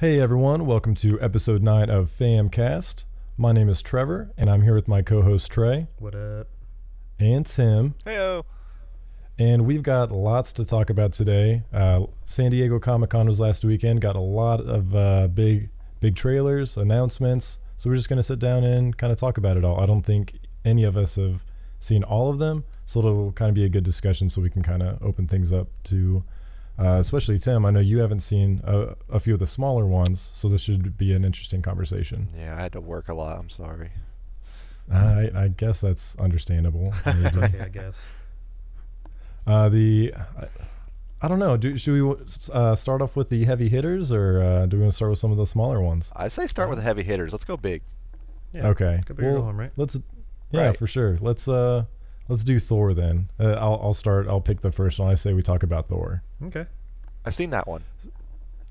Hey everyone, welcome to episode 9 of Famcast. My name is Trevor, and I'm here with my co host Trey What up? and Tim. Heyo. And we've got lots to talk about today. Uh, San Diego Comic Con was last weekend, got a lot of uh, big, big trailers, announcements. So we're just going to sit down and kind of talk about it all. I don't think any of us have seen all of them, so it'll kind of be a good discussion so we can kind of open things up to, uh, especially Tim. I know you haven't seen a, a few of the smaller ones, so this should be an interesting conversation. Yeah, I had to work a lot. I'm sorry. I, I guess that's understandable. It's okay, I guess. Uh, the I, I don't know. Do should we uh, start off with the heavy hitters, or uh, do we want to start with some of the smaller ones? I say start with the heavy hitters. Let's go big. Yeah. okay. Go big Well, home, right? Let's. Yeah, Right. for sure. Let's uh, let's do Thor then. Uh, I'll I'll start. I'll pick the first one. I say we talk about Thor. Okay. I've seen that one.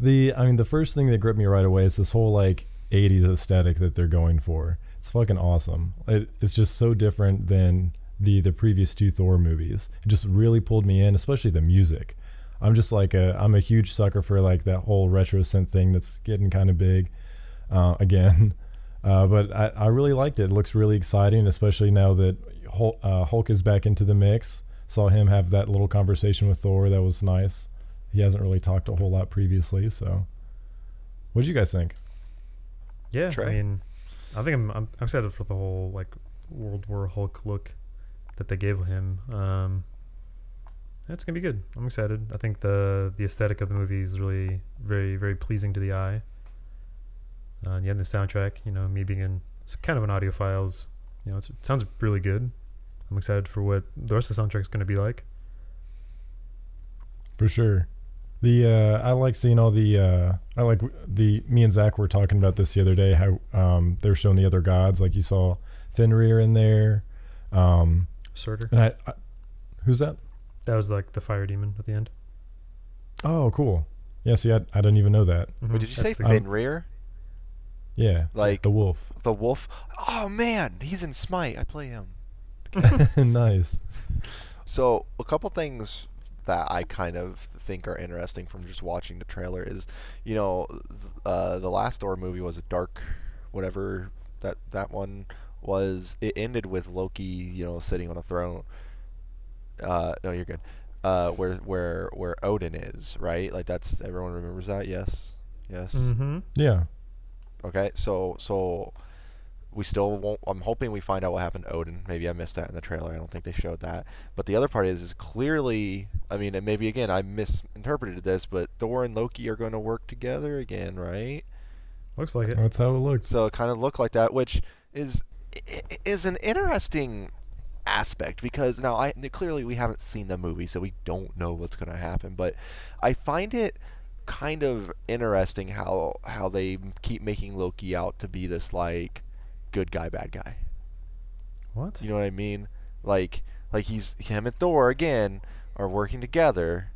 the I mean, the first thing that gripped me right away is this whole like '80s aesthetic that they're going for. It's fucking awesome. It, it's just so different than the the previous two Thor movies. It just really pulled me in, especially the music. I'm just like a I'm a huge sucker for like that whole retro synth thing that's getting kind of big uh, again. Uh, but I, I really liked it. It looks really exciting, especially now that Hulk, uh, Hulk is back into the mix. Saw him have that little conversation with Thor. That was nice. He hasn't really talked a whole lot previously. So, what do you guys think? Yeah. Trey? I mean, I think I'm, I'm I'm excited for the whole like World War Hulk look that they gave him. Um, it's gonna be good. I'm excited. I think the the aesthetic of the movie is really very very pleasing to the eye. Uh, yeah, and the soundtrack. You know, me being in it's kind of an audiophiles. You know, it's, it sounds really good. I'm excited for what the rest of the soundtrack is gonna be like. For sure. The uh, I like seeing all the uh, I like the me and Zach were talking about this the other day. How um, they're showing the other gods. Like you saw Fenrir in there. Um, Surtur. and I, I who's that? That was like the fire demon at the end. Oh, cool. Yeah. See, I, I didn't even know that. Wait, Mhm, did you that's say the- Fenrir? Yeah. Like the wolf. the wolf? Oh man, he's in Smite. I play him. nice. So a couple things that I kind of think are interesting from just watching the trailer is, you know, th- uh, the last Thor movie was a dark, whatever that that one was. It ended with Loki, you know, sitting on a throne. Uh, no, you're good. Uh, where where where Odin is, right? Like that's everyone remembers that. Yes, yes. Mm-hmm. Yeah. Okay, so so we still won't. I'm hoping we find out what happened to Odin. Maybe I missed that in the trailer. I don't think they showed that. But the other part is, is clearly. I mean, and maybe again I misinterpreted this, but Thor and Loki are going to work together again, right? Looks like it. That's how it looks. So it kind of looked like that, which is i- i- is an interesting aspect because now I clearly we haven't seen the movie, so we don't know what's going to happen. But I find it kind of interesting how how they keep making Loki out to be this like good guy, bad guy. What? You know what I mean? Like like he's him and Thor again are working together,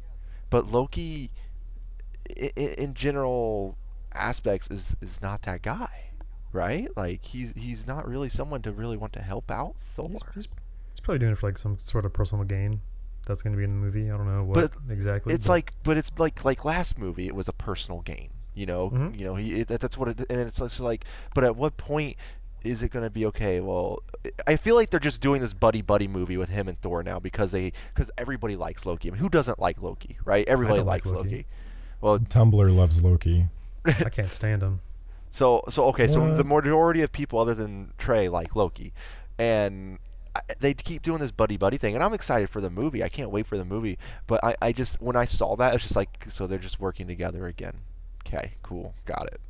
but Loki, i- i- in general aspects, is is not that guy, right? Like he's he's not really someone to really want to help out Thor. He's, he's, he's probably doing it for like some sort of personal gain. That's going to be in the movie. I don't know what But exactly. it's but- like, but it's like like last movie, it was a personal gain. You know, Mhm. you know, he it, that- that's what it, and it's just like, but at what point is it going to be okay? Well, I feel like they're just doing this buddy buddy movie with him and Thor now because they because everybody likes Loki. I mean, who doesn't like Loki, right? Everybody don't like likes Loki. Loki. Well, Tumblr loves Loki. I can't stand him. so so okay, so the majority of people other than Trey like Loki, and I, they keep doing this buddy buddy thing, and I'm excited for the movie. I can't wait for the movie. But I, I just when I saw that, it's just like so they're just working together again. Okay, cool, got it.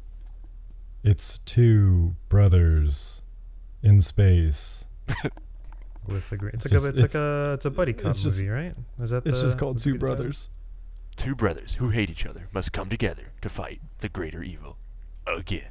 It's two brothers in space. With the green, it's, It's like just- a it's, like it's- a it's a buddy cop it's just- movie, right? Is that It's the, just called Two be the title? Brothers. Two brothers who hate each other must come together to fight the greater evil again.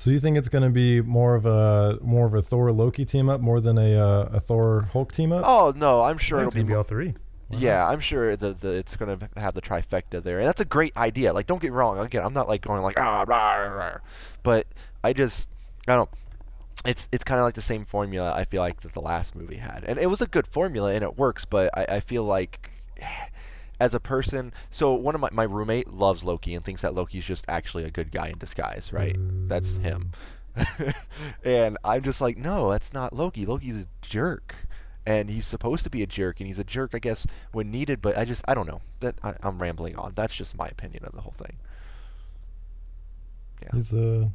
So you think it's going to be more of a more of a Thor Loki team up more than a uh, a Thor Hulk team up? Oh no, I'm sure it'll it's gonna be. be mo- all three. Why not? Yeah, I'm sure the, the it's gonna have the trifecta there, and that's a great idea. Like, don't get me wrong. Again, I'm not like going like ah, rah, rah, rah," but I just I don't. It's it's kind of like the same formula I feel like that the last movie had, and it was a good formula and it works. But I, I feel like as a person, so one of my my roommate loves Loki and thinks that Loki's just actually a good guy in disguise, right? That's him. and I'm just like, no, that's not Loki. Loki's a jerk. And he's supposed to be a jerk, and he's a jerk, I guess, when needed. But I just, I don't know. That I, I'm rambling on. That's just my opinion of the whole thing. Yeah. He's a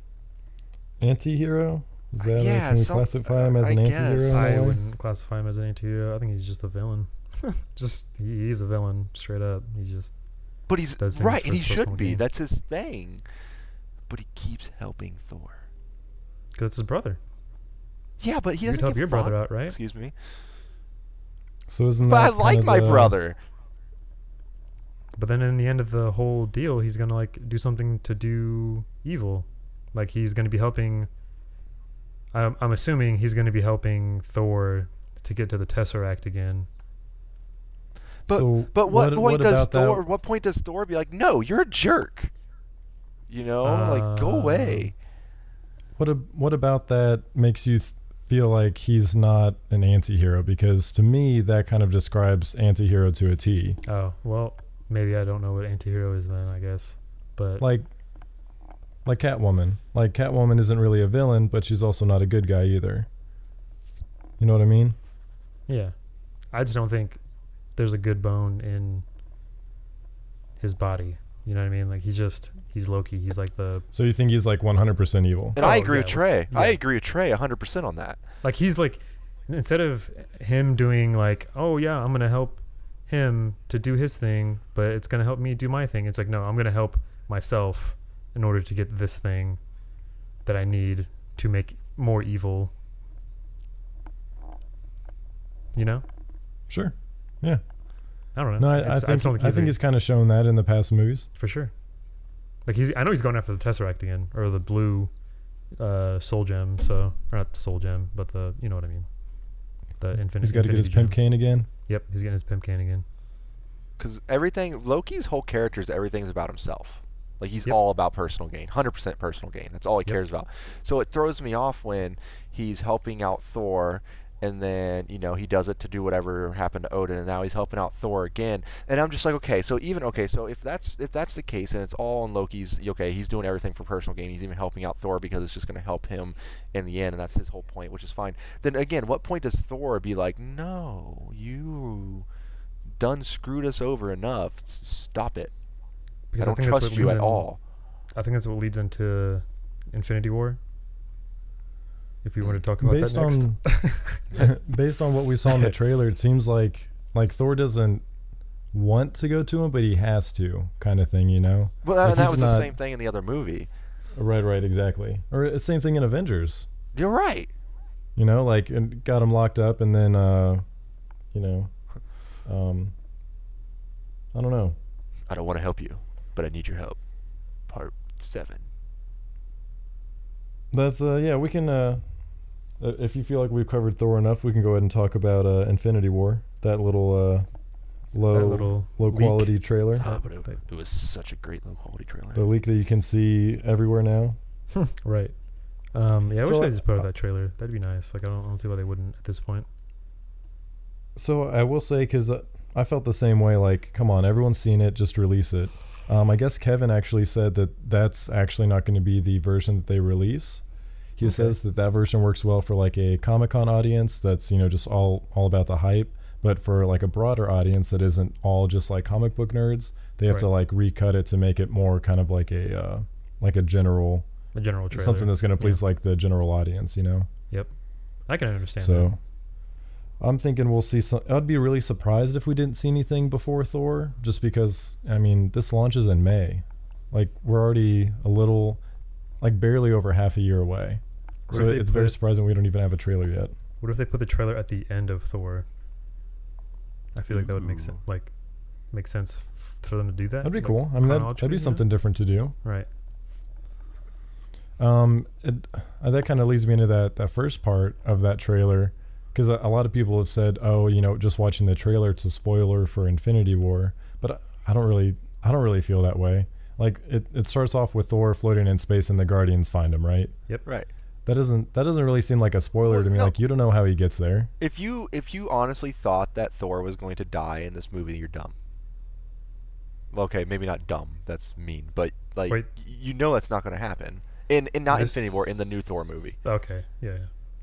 anti-hero. Is uh, that yeah, can we some- classify him uh, as I an guess. anti-hero? in I a way? wouldn't classify him as an anti-hero. I think he's just a villain. just he, he's a villain straight up. He's just But he's does right, and he should be. gain. That's his thing. But he keeps helping Thor. because it's his brother. Yeah, but he You doesn't could help give your a brother out, right? Excuse me. So isn't But I that like kind of my the- brother. But then in the end of the whole deal, he's gonna like do something to do evil. Like he's gonna be helping. I'm, I'm assuming he's gonna be helping Thor to get to the Tesseract again. But So but what, what- point what does about that- Thor? What point does Thor be like? No, you're a jerk. You know, like go Uh, away. What ab- what about that makes you th- feel like he's not an anti-hero? Because to me, that kind of describes anti-hero to a T. Oh well, maybe I don't know what anti-hero is then. I guess, but Like, like Catwoman. Like Catwoman isn't really a villain, but she's also not a good guy either. You know what I mean? yeah, I just don't think there's a good bone in his body. You know what I mean? Like he's just he's Loki. He's like the So you think he's like 100% evil? And I Oh, agree yeah, with well, Trey. I yeah. agree with Trey 100% on that. like he's like instead of him doing like oh yeah i'm gonna help him to do his thing but it's gonna help me do my thing it's like no i'm gonna help myself in order to get this thing that i need to make more evil you know Sure. Yeah. i don't No, know I, I think just don't I he's think he's kind of shown that in the past movies. for sure like he's i know he's going after the tesseract again or the blue uh soul gem so or not the soul gem but the you know what i mean the infinite He's got to get his infinity pimp gem. cane again. Yep, he's getting his pimp can again. Because everything, Loki's whole character is everything's about himself. Like he's Yep. all about personal gain, 100% personal gain. That's all he Yep. cares about. So it throws me off when he's helping out Thor, and then you know he does it to do whatever happened to Odin, and now he's helping out Thor again. And I'm just like, okay, so even okay, so if that's if that's the case, and it's all on Loki's, okay, he's doing everything for personal gain. He's even helping out Thor because it's just going to help him in the end, and that's his whole point, which is fine. Then again, what point does Thor be like, no, you done screwed us over enough. Stop it. Because I don't think trust you at in- all. I think that's what leads into Infinity War. If you want to talk about Based that next. on based on what we saw in the trailer, it seems like like Thor doesn't want to go to him, but he has to, kind of thing, you know? Well, Like, that he's was the same thing in the other movie. Right, right, exactly. Or uh, same thing in Avengers. You're right. You know, like and got him locked up, and then uh, you know, um, I don't know. I don't want to help you, but I need your help. Part seven. That's uh, yeah. We can uh, if you feel like we've covered Thor enough, we can go ahead and talk about uh, Infinity War. That little uh, low little low leak. quality trailer. Ah, but it, it was such a great low quality trailer. The leak that you can see everywhere now. right. Um, yeah, I wish So, they just put out uh, that trailer. That'd be nice. Like I don't, I don't see why they wouldn't at this point. So I will say, because uh, I felt the same way. Like, come on, everyone's seen it. Just release it. Um, I guess Kevin actually said that that's actually not going to be the version that they release. He Okay. says that that version works well for like a Comic Con audience that's you know just all all about the hype, but for like a broader audience that isn't all just like comic book nerds, they have to like recut it to make it more kind of like a uh, like a general The general trailer. something that's going to Yeah. please like the general audience, you know. Yep. I can understand So I'm thinking we'll see some. I'd be really surprised if we didn't see anything before Thor, just because I mean this launches in May, like we're already a little, like barely over half a year away. What so if they it's very surprising we don't even have a trailer yet. What if they put the trailer at the end of Thor? I feel like that would make sense. Ooh. Like, make sense f- for them to do that. That'd be like, cool. I mean, that'd, that'd chronologically, be you something different to do. Right. Um, it, uh, that kind of leads me into that that first part of that trailer, because a, a lot of people have said, "Oh, you know, just watching the trailer, it's a spoiler for Infinity War." But I, I don't really, I don't really feel that way. Like it, it starts off with Thor floating in space and the Guardians find him, right? Yep, right. That doesn't that doesn't really seem like a spoiler Well, to me. no. Like you don't know how he gets there. If you if you honestly thought that Thor was going to die in this movie, you're dumb. okay, maybe not dumb. That's mean, but like Wait. you know that's not going to happen. In in not This- Infinity War, in the new Thor movie. Okay, yeah. yeah. I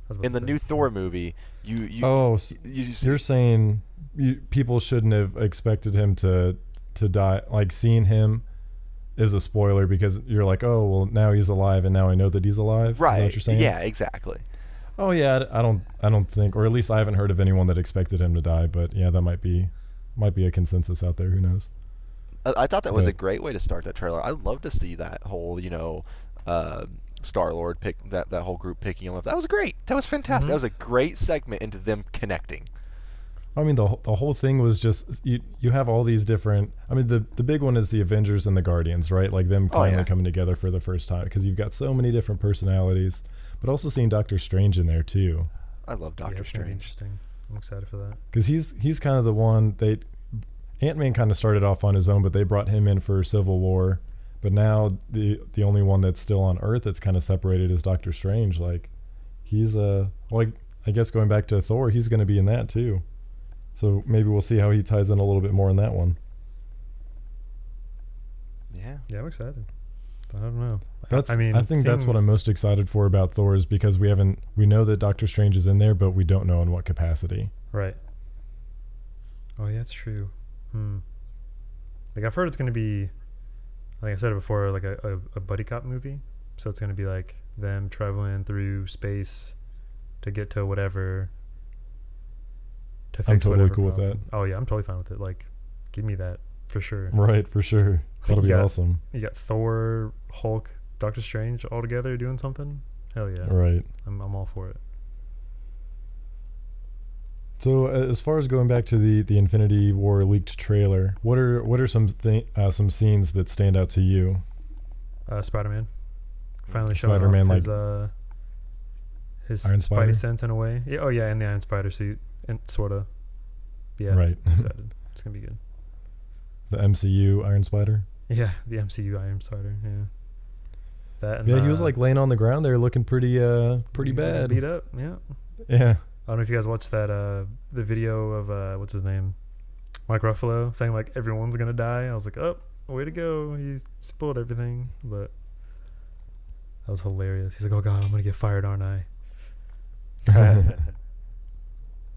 was about In the say. new Thor movie, you you oh, s you, you you're saying you, people shouldn't have expected him to to die. Like seeing him is a spoiler because you're like, oh well, now he's alive, and now I know that he's alive. Is that right? what you're saying? Yeah, exactly. Oh yeah, I I don't I don't think, or at least I haven't heard of anyone that expected him to die. But yeah, that might be might be a consensus out there. Who knows? I, I thought that was a great way to start that trailer. I'd love to see that whole, you know, uh, Star Lord pick that that whole group picking him up. That was great. That was fantastic. Mhm. That was a great segment into them connecting. I mean, the the whole thing was just you. You have all these different. I mean, the the big one is the Avengers and the Guardians, right? Like them Oh, finally yeah. coming together for the first time because you've got so many different personalities, but also seeing Doctor Strange in there too, I love Doctor it's Strange. interesting. I'm excited for that. because he's he's kind of the one they. Ant Man kind of started off on his own, but they brought him in for Civil War. But now the the only one that's still on Earth that's kind of separated is Doctor Strange. Like he's uh like I guess going back to Thor, he's going to be in that too. So maybe we'll see how he ties in a little bit more in that one. Yeah. Yeah, I'm excited. I don't know. That's I mean, I think that's what I'm most excited for about Thor is because we haven't we know that Doctor Strange is in there, but we don't know in what capacity. Right. Oh yeah, that's true. Hmm. Like I've heard it's gonna be, like I said it before, like a, a, a buddy cop movie. So it's gonna be like them traveling through space to get to whatever. To I'm fix totally whatever cool with that. Oh yeah, I'm totally fine with it. Like, give me that for sure. Right, for sure. That'll be Yeah. awesome. You got Thor, Hulk, Doctor Strange all together doing something. Hell yeah, Right. I'm I'm all for it. So as far as going back to the the Infinity War leaked trailer, what are what are some thi- uh, some scenes that stand out to you? Uh, Spider Man. Finally showing Spider-Man, off his uh his Iron Spidey Spider? sense in a way. Yeah, oh yeah, and the Iron Spider suit and sorta. Yeah. Right. I'm excited. It's gonna be good. The MCU Iron Spider. Yeah, the MCU Iron Spider. Yeah. That and Yeah, he was uh, like laying on the ground there, looking pretty uh pretty bad. Beat up. Yeah. Yeah. I don't know if you guys watched that uh the video of uh what's his name, Mike Ruffalo saying like everyone's gonna die. I was like, oh, way to go! He spoiled everything, but that was hilarious. He's like, oh god, I'm gonna get fired, aren't I?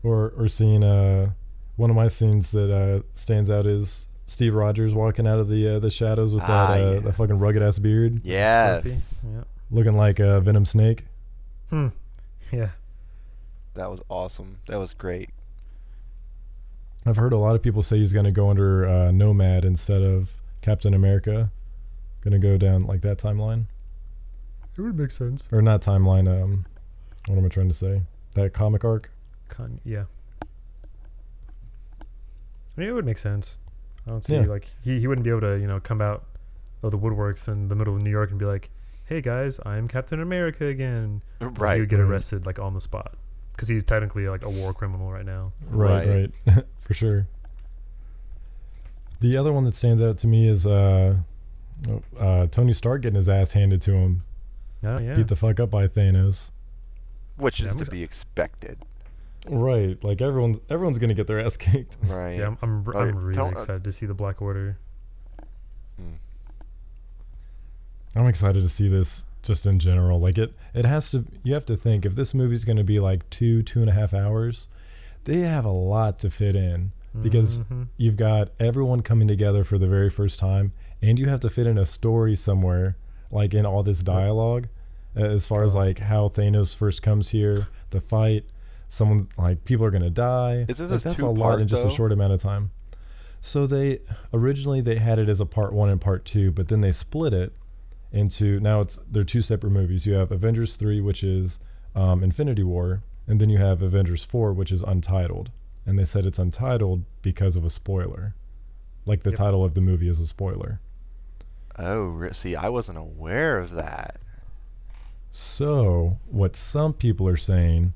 Or or seeing uh one of my scenes that uh stands out is Steve Rogers walking out of the uh, the shadows with Ah, that uh, yeah. that fucking rugged ass beard, yes. Scruffy. Yeah. looking like a Venom Snake. Hmm. Yeah. That was awesome. That was great. I've heard a lot of people say he's going to go under uh, Nomad instead of Captain America. Going to go down like that timeline, It would make sense. or not timeline. Um, what am I trying to say? That comic arc. Con- yeah. I mean, it would make sense. I don't see Yeah. like he, he wouldn't be able to you know come out of the woodworks in the middle of New York and be like, "Hey guys, I'm Captain America again." Right. He would get arrested like on the spot because he's technically like a war criminal right now. Right, Right. right, for sure. The other one that stands out to me is uh, uh, Tony Stark getting his ass handed to him, Oh yeah. beat the fuck up by Thanos. Which is to be expected. Right, like everyone's everyone's gonna get their ass kicked. Right. yeah, I'm I'm, r- I'm really uh, excited to see the Black Order. Mm. I'm excited to see this just in general. Like it, it has to. You have to think if this movie's going to be like two, two and a half hours, they have a lot to fit in because Mhm. you've got everyone coming together for the very first time, and you have to fit in a story somewhere, like in all this dialogue, uh, as far as like how Thanos first comes here, the fight, someone like people are gonna die. Is this like, a that's a lot in just a short amount of time. So they originally they had it as a part one and part two, but then they split it into now it's they're two separate movies. You have Avengers three, which is um, Infinity War, and then you have Avengers four, which is Untitled. And they said it's untitled because of a spoiler, like the Yep. title of the movie is a spoiler. Oh, see, I wasn't aware of that. So what some people are saying,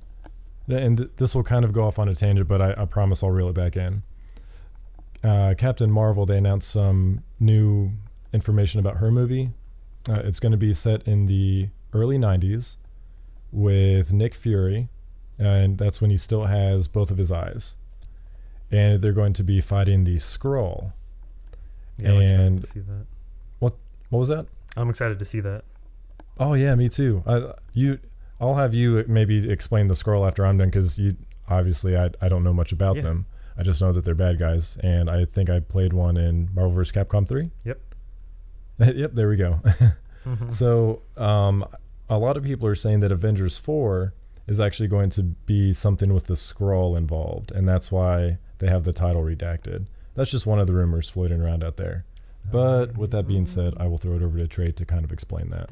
and th- this will kind of go off on a tangent, but I, I promise I'll reel it back in. Uh, Captain Marvel, they announced some new information about her movie. Uh, it's going to be set in the early 90s with Nick Fury, and that's when he still has both of his eyes. And they're going to be fighting the Skrull. Yeah, I'm excited And- to see that. What what was that? I'm excited to see that. Oh yeah, me too. I you I'll have you maybe explain the Skrull after I'm done because you obviously I I don't know much about Yeah. them. I just know that they're bad guys, and I think I played one in Marvel vs. Capcom three. Yep. yep, there we go. so um, a lot of people are saying that Avengers four is actually going to be something with the Skrull involved, and that's why they have the title redacted. That's just one of the rumors floating around out there. But with that being said, I will throw it over to Trey to kind of explain that.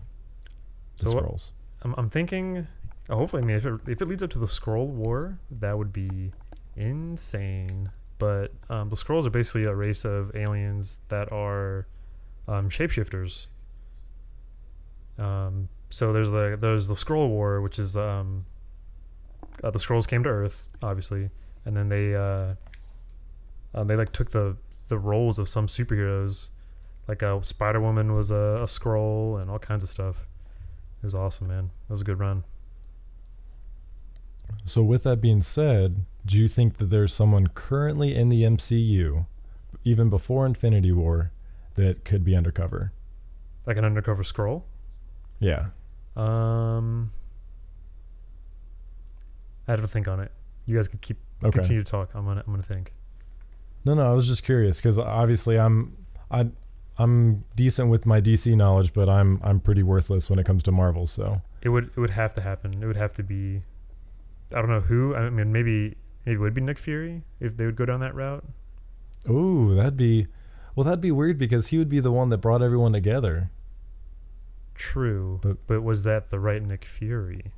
The So what- Skrulls. I'm, I'm thinking. oh, hopefully, I mean, if it, if it leads up to the Skrull war, that would be insane. But um, the Skrulls are basically a race of aliens that are um, shapeshifters. Um, so there's the there's the Skrull war, which is um, uh, the Skrulls came to Earth, obviously, and then they uh, uh, they like took the the roles of some superheroes, like uh, Spider Woman was a, a Skrull and all kinds of stuff. It was awesome, man. That was a good run. So with that being said, do you think that there's someone currently in the MCU, even before Infinity War, that could be undercover? Like an undercover Skrull. Yeah. Um, I have to think on it. You guys can keep Okay. continue to talk. I'm gonna I'm gonna think. No, no, I was just curious because obviously I'm I I'm decent with my DC knowledge, but I'm I'm pretty worthless when it comes to Marvel. So It would it would have to happen. It would have to be. I don't know who. I mean, maybe maybe it would be Nick Fury if they would go down that route. ooh, that'd be well, that'd be weird because he would be the one that brought everyone together. True, But- but was that the right Nick Fury?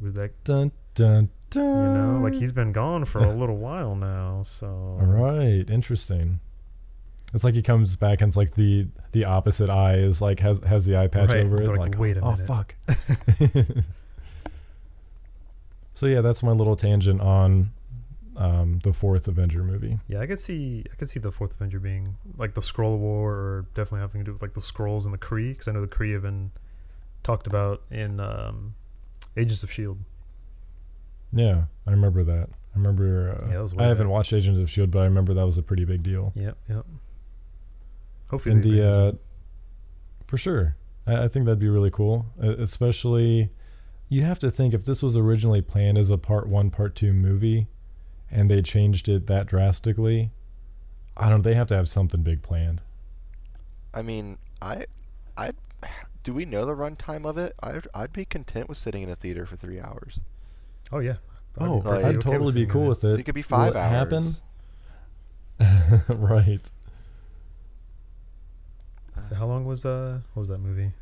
Was that Dun dun dun. you know like he's been gone for a little while now? So All right, interesting. It's like he comes back and it's like the the opposite eye is like has has the eye patch Right, over it. like, Like, "Wait a oh minute." fuck. so yeah, that's my little tangent on um, the fourth Avenger movie. Yeah, I could see I could see the fourth Avenger being like the Skrull War, or definitely having to do with like the Skrulls and the Kree, because I know the Kree have been talked about in um, Agents of Shield. Yeah, I remember that. I remember. Uh, Yeah, I haven't back. watched Agents of Shield, but I remember that was a pretty big deal. Yep, yep. Hopefully, And the uh, for sure, I, I think that'd be really cool. Uh, especially, you have to think if this was originally planned as a part one, part two movie, and they changed it that drastically. I don't. They have to have something big planned. I mean, I, I, do we know the runtime of it? I'd, I'd be content with sitting in a theater for three hours. oh yeah. Oh, perfectly I'd okay totally be cool that. with it. It could be Will five it hours. Happen? right. So how long was uh what was that movie?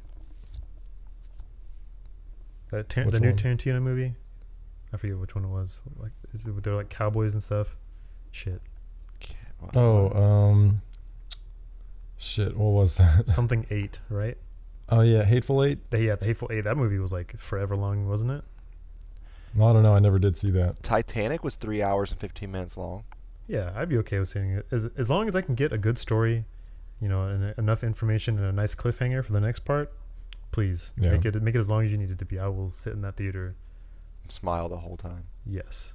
That Tar- Which the new one? Tarantino movie? I forget which one it was. Like is it they're like cowboys and stuff? Shit. Oh, um, shit. What was that? Something eight, right? oh yeah, Hateful Eight. The, yeah, the Hateful Eight. That movie was like forever long, wasn't it? No, I don't know. I never did see that. Titanic was three hours and fifteen minutes long. Yeah, I'd be okay with seeing it as as long as I can get a good story, you know, and enough information and a nice cliffhanger for the next part. Please Yeah. make it make it as long as you need it to be. I will sit in that theater. Smile the whole time. Yes.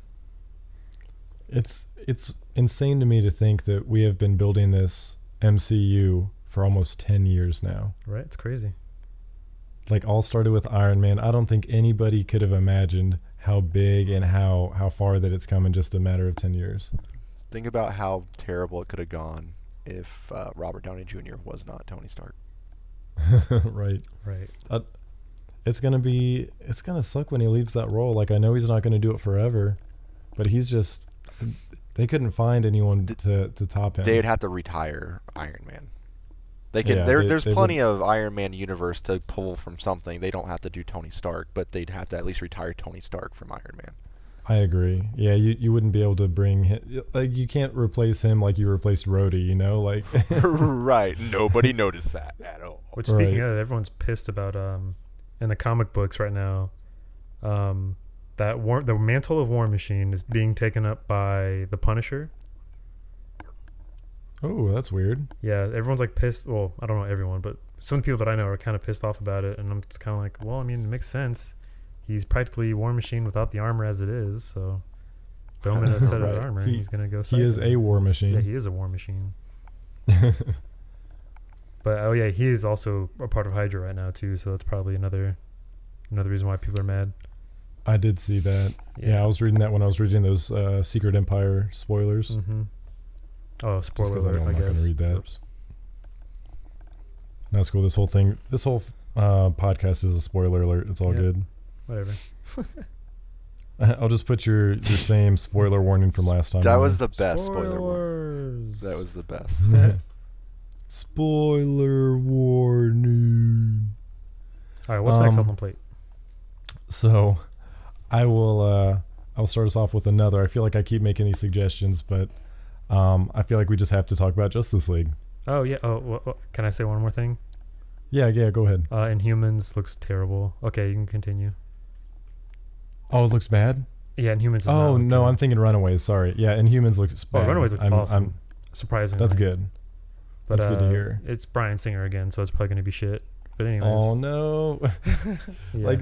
It's it's insane to me to think that we have been building this MCU for almost 10 years now. Right. It's crazy. Like all started with Iron Man. I don't think anybody could have imagined how big and how how far that it's come in just a matter of 10 years. Think about how terrible it could have gone if uh, Robert Downey Jr. was not Tony Stark. right. Right. It's going to be it's going to suck when he leaves that role. Like I know he's not going to do it forever, but he's just they couldn't find anyone Th- to to top him. They'd have to retire Iron Man. They can. Yeah, there, they- there's they would- plenty of Iron Man universe to pull from something. They don't have to do Tony Stark, but they'd have to at least retire Tony Stark from Iron Man. I agree. Yeah, you, you wouldn't be able to bring him like you can't replace him like you replaced Rhodey, you know, like right. Nobody noticed that at all. Which speaking Right. of, everyone's pissed about um in the comic books right now, um that war the mantle of War Machine is being taken up by the Punisher. Oh, that's weird. Yeah, everyone's like pissed. Well, I don't know everyone, but some people that I know are kind of pissed off about it, and I'm just kind of like, well, I mean, it makes sense. He's practically War Machine without the armor as it is, so throw him in a set Right. of armor, He- and he's gonna go. He is a war machine. Yeah, he is a war machine. But oh yeah, he is also a part of Hydra right now too, so that's probably another another reason why people are mad. I did see that. Yeah, I was reading that when I was reading those uh, Secret Empire spoilers. Mm-hmm. Oh, Just spoiler 'cause I alert! don't- I, I'm not guess. gonna read that. Oops. That's cool. This whole thing, this whole uh, podcast is a spoiler alert. It's all Yeah. good. Whatever. I'll just put your your same spoiler warning from last time. That was the best spoiler one. Spoilers. That was the best. spoiler warning. All right. What's next Um, on the plate? So, I will. Uh, I'll start us off with another. I feel like I keep making these suggestions, but um, I feel like we just have to talk about Justice League. Oh yeah. Oh, wha- wha- can I say one more thing? Yeah, yeah. Go ahead. Uh, Inhumans looks terrible. Okay, you can continue. Oh, it looks bad. Yeah, Inhumans. Oh no, I'm thinking Runaways. Sorry. Yeah, Inhumans looks Oh. Runaways looks I'm- awesome. I'm- surprisingly. that's good. But, That's good to uh, hear. It's Bryan Singer again, so it's probably gonna be shit. But anyways. Oh no. yeah. Like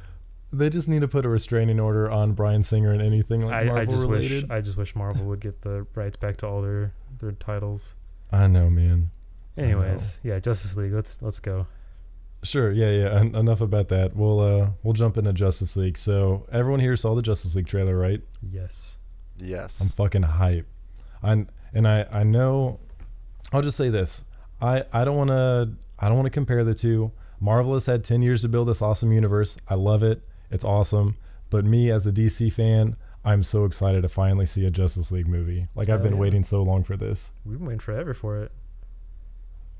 they just need to put a restraining order on Bryan Singer and anything like I, Marvel I just related. wish I just wish Marvel would get the rights back to all their their titles. I know, man. I know. Anyways, yeah, Justice League. Let's let's go. Sure, yeah, yeah. En- enough about that. We'll uh we'll jump into Justice League. So everyone here saw the Justice League trailer, right? Yes. Yes. I'm fucking hype. I and I I know. I'll just say this. I I don't want to I don't want to compare the two. Marvel has had 10 years to build this awesome universe. I love it. It's awesome. But me as a DC fan, I'm so excited to finally see a Justice League movie. Like I've Hell been yeah. waiting so long for this. We've been waiting forever for it.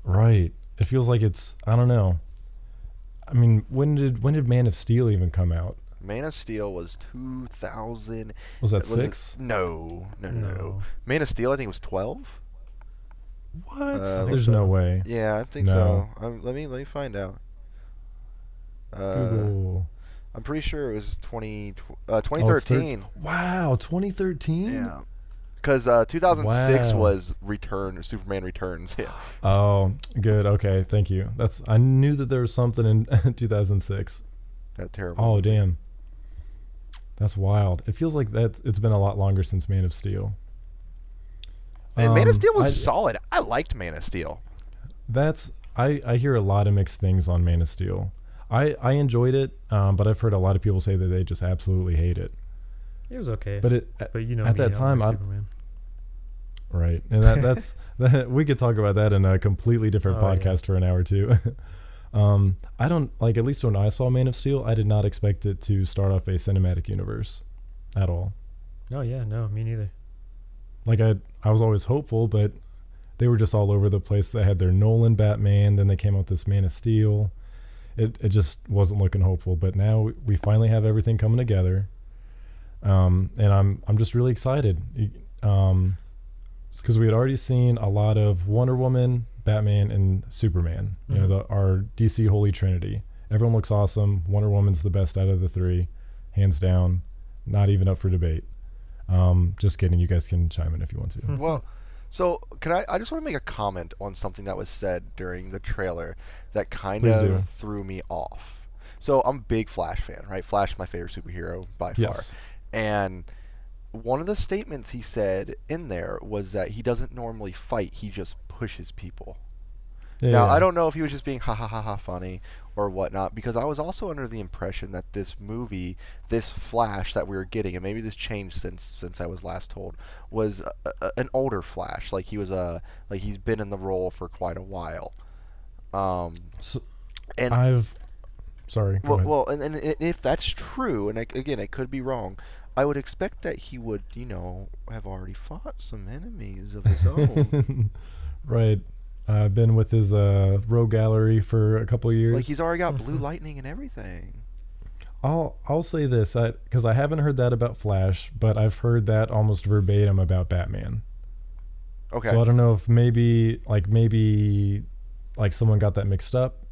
Right. It feels like it's I don't know. I mean, when did when did Man of Steel even come out? Man of Steel was 2000. Was that was 6? No, no, no, no. No. Man of Steel, I think was 12. What? Uh, There's so. no way. Yeah, I think No. so. Um, let me let me find out. Uh, Google. I'm pretty sure it was 20, tw- uh, Oh, thir- wow, 2013? yeah. Because uh, 2006 Wow. was Return, Superman Returns. Yeah. Oh, good. Okay, thank you. That's I knew that there was something in 2006. That terrible. Oh, damn. That's wild. It feels like that it's been a lot longer since Man of Steel. And Man Um, of Steel was I- solid. I liked Man of Steel. That's I I hear a lot of mixed things on Man of Steel. I I enjoyed it, um, but I've heard a lot of people say that they just absolutely hate it. It was okay. But it but you know at me, that time, I- Superman. Right, and that, that's that, we could talk about that in a completely different Oh, yeah. podcast for an hour too. um, I don't like at least when I saw Man of Steel, I did not expect it to start off a cinematic universe at all. Oh yeah, no, me neither. Like I, I was always hopeful, but they were just all over the place. They had their Nolan Batman, then they came out with this Man of Steel. It it just wasn't looking hopeful, but now we- we finally have everything coming together. Um, and I'm I'm just really excited. Y- Um, because we had already seen a lot of Wonder Woman, Batman, and Superman. You know, Mhm. the, our DC Holy Trinity. Everyone looks awesome. Wonder Woman's the best out of the three, hands down. Not even up for debate. Um, just kidding. You guys can chime in if you want to. Well, so can I? I just want to make a comment on something that was said during the trailer that kind Please of do. threw me off. So I'm a big Flash fan, right? Flash is my favorite superhero by far. And one of the statements he said in there was that he doesn't normally fight; he just pushes people. Yeah, Now. I don't know if he was just being ha ha ha ha funny or whatnot, because I was also under the impression that this movie, this Flash that we were getting, and maybe this changed since since I was last told, was a, a, an older Flash. Like he was a like he's been in the role for quite a while. Um, So, and I've. Sorry. well, ahead. well, and, and, and if that's true, and I, again, I could be wrong, I would expect that he would, you know, have already fought some enemies of his own. right. I've been with his uh, rogue gallery for a couple years. like he's already got blue Mm-hmm. lightning and everything. I'll I'll say this because I, haven't heard that about Flash, but I've heard that almost verbatim about Batman. Okay. So I don't know if maybe like maybe like someone got that mixed up,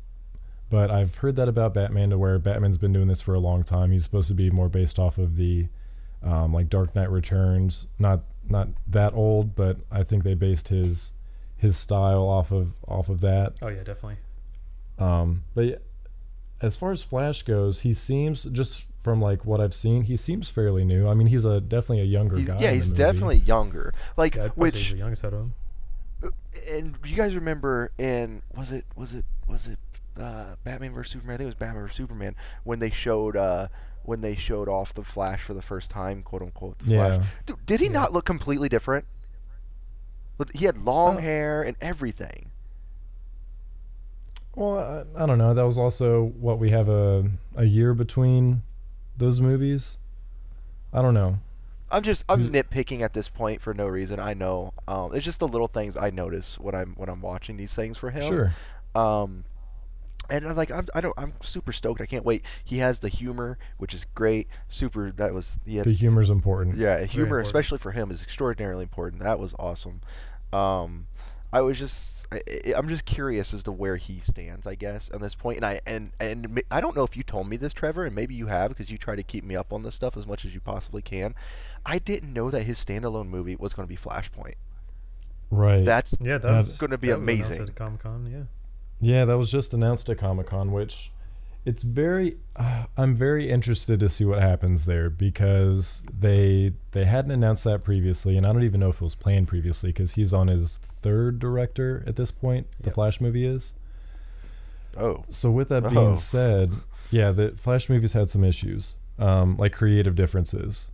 but I've heard that about Batman to where Batman's been doing this for a long time. He's supposed to be more based off of the um, like Dark Knight Returns, not not that old, but I think they based his his style off of off of that. Oh yeah, definitely. Um, but yeah, as far as Flash goes, he seems just from like what I've seen, he seems fairly new. I mean, he's a definitely a younger He's- guy. yeah, he's definitely younger. Like Yeah, I'd probably say he's which the youngest out of them. Uh, And you guys remember in was it was it was it uh, Batman vs Superman? I think it was Batman vs Superman when they showed uh, when they showed off the Flash for the first time, quote unquote. The Flash. Yeah. Dude, did he Yeah. not look completely different? He had long Oh. hair and everything. Well, I, I don't know. That was also what we have a a year between those movies. I don't know. I'm just I'm nitpicking at this point for no reason. I know. Um, it's just the little things I notice when I'm when I'm watching these things for him. Sure. Um, and I'm like I'm I don't I'm super stoked. I can't wait. He has the humor, which is great. Super. That was he had, The humor's important. yeah humor, important. especially for him, is extraordinarily important. That was awesome. Um, I was just I, I- I'm just curious as to where he stands. I guess at this point. point, and I and and I don't know if you told me this, Trevor, and maybe you have because you try to keep me up on this stuff as much as you possibly can. I didn't know that his standalone movie was going to be Flashpoint. Right. That's Yeah, That's gonna be that was announced amazing. Comic Con. Yeah. Yeah, that was just announced at Comic Con, which it's very. Uh, I'm very interested to see what happens there because they they hadn't announced that previously, and I don't even know if it was planned previously because he's on his third director at this point. The Yep. Flash movie is. oh So with that Oh. being said, yeah, the Flash movies had some issues, um, like creative differences.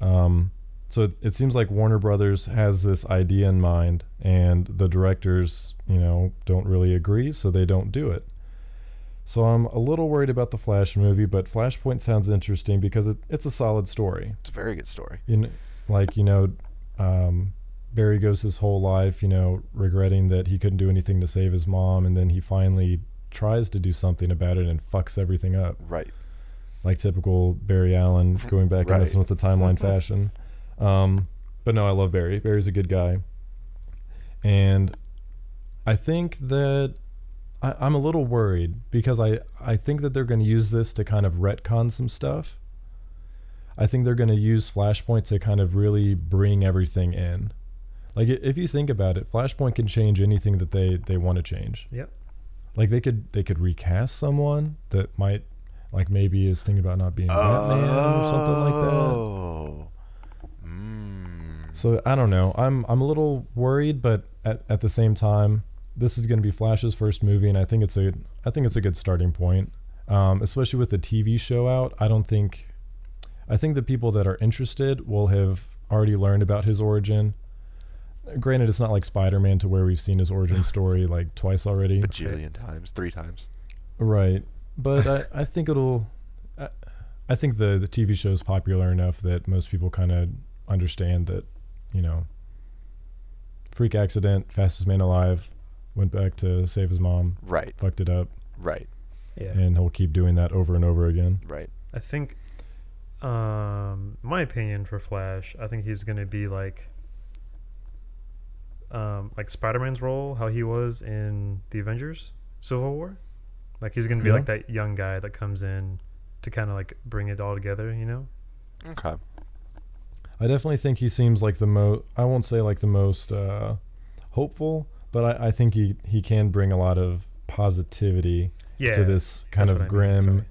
Um, so it, it seems like Warner Brothers has this idea in mind, and the directors, you know, don't really agree, so they don't do it. So I'm a little worried about the Flash movie, but Flashpoint sounds interesting because it, it's a solid story. it's a very good story. In like you know, um, Barry goes his whole life, you know, regretting that he couldn't do anything to save his mom, and then he finally tries to do something about it and fucks everything up, Right. like typical Barry Allen going back Right. and messing with the timeline fashion. Um, but no, I love Barry. Barry's a good guy, and I think that I, I'm a little worried because I I think that they're going to use this to kind of retcon some stuff. I think they're going to use Flashpoint to kind of really bring everything in. Like if you think about it, Flashpoint can change anything that they they want to change. Yep. Like they could they could recast someone that might like maybe is thinking about not being Batman or something like that. Mm. So I don't know. I'm I'm a little worried, but at, at the same time, this is going to be Flash's first movie, and I think it's a I think it's a good starting point. Um, especially with the TV show out, I don't think I think the people that are interested will have already learned about his origin. Granted, it's not like Spider-Man to where we've seen his origin story like twice already. A bajillion times, three times. Right. But I, I think it'll. I, I think the, the TV show is popular enough that most people kind of understand that, you know, freak accident, fastest man alive, went back to save his mom, Right. fucked it up, Right. Yeah. and he'll keep doing that over and over again. Right. I think, um, my opinion for Flash, I think he's gonna be like, um, like Spider-Man's role, how he was in the Avengers Civil War. Like he's gonna be Yeah. like that young guy that comes in to kind of like bring it all together, you know? Okay. I definitely think he seems like the most. I won't say like the most uh, hopeful, but I, I think he he can bring a lot of positivity Yeah. to this kind of what mean, grim,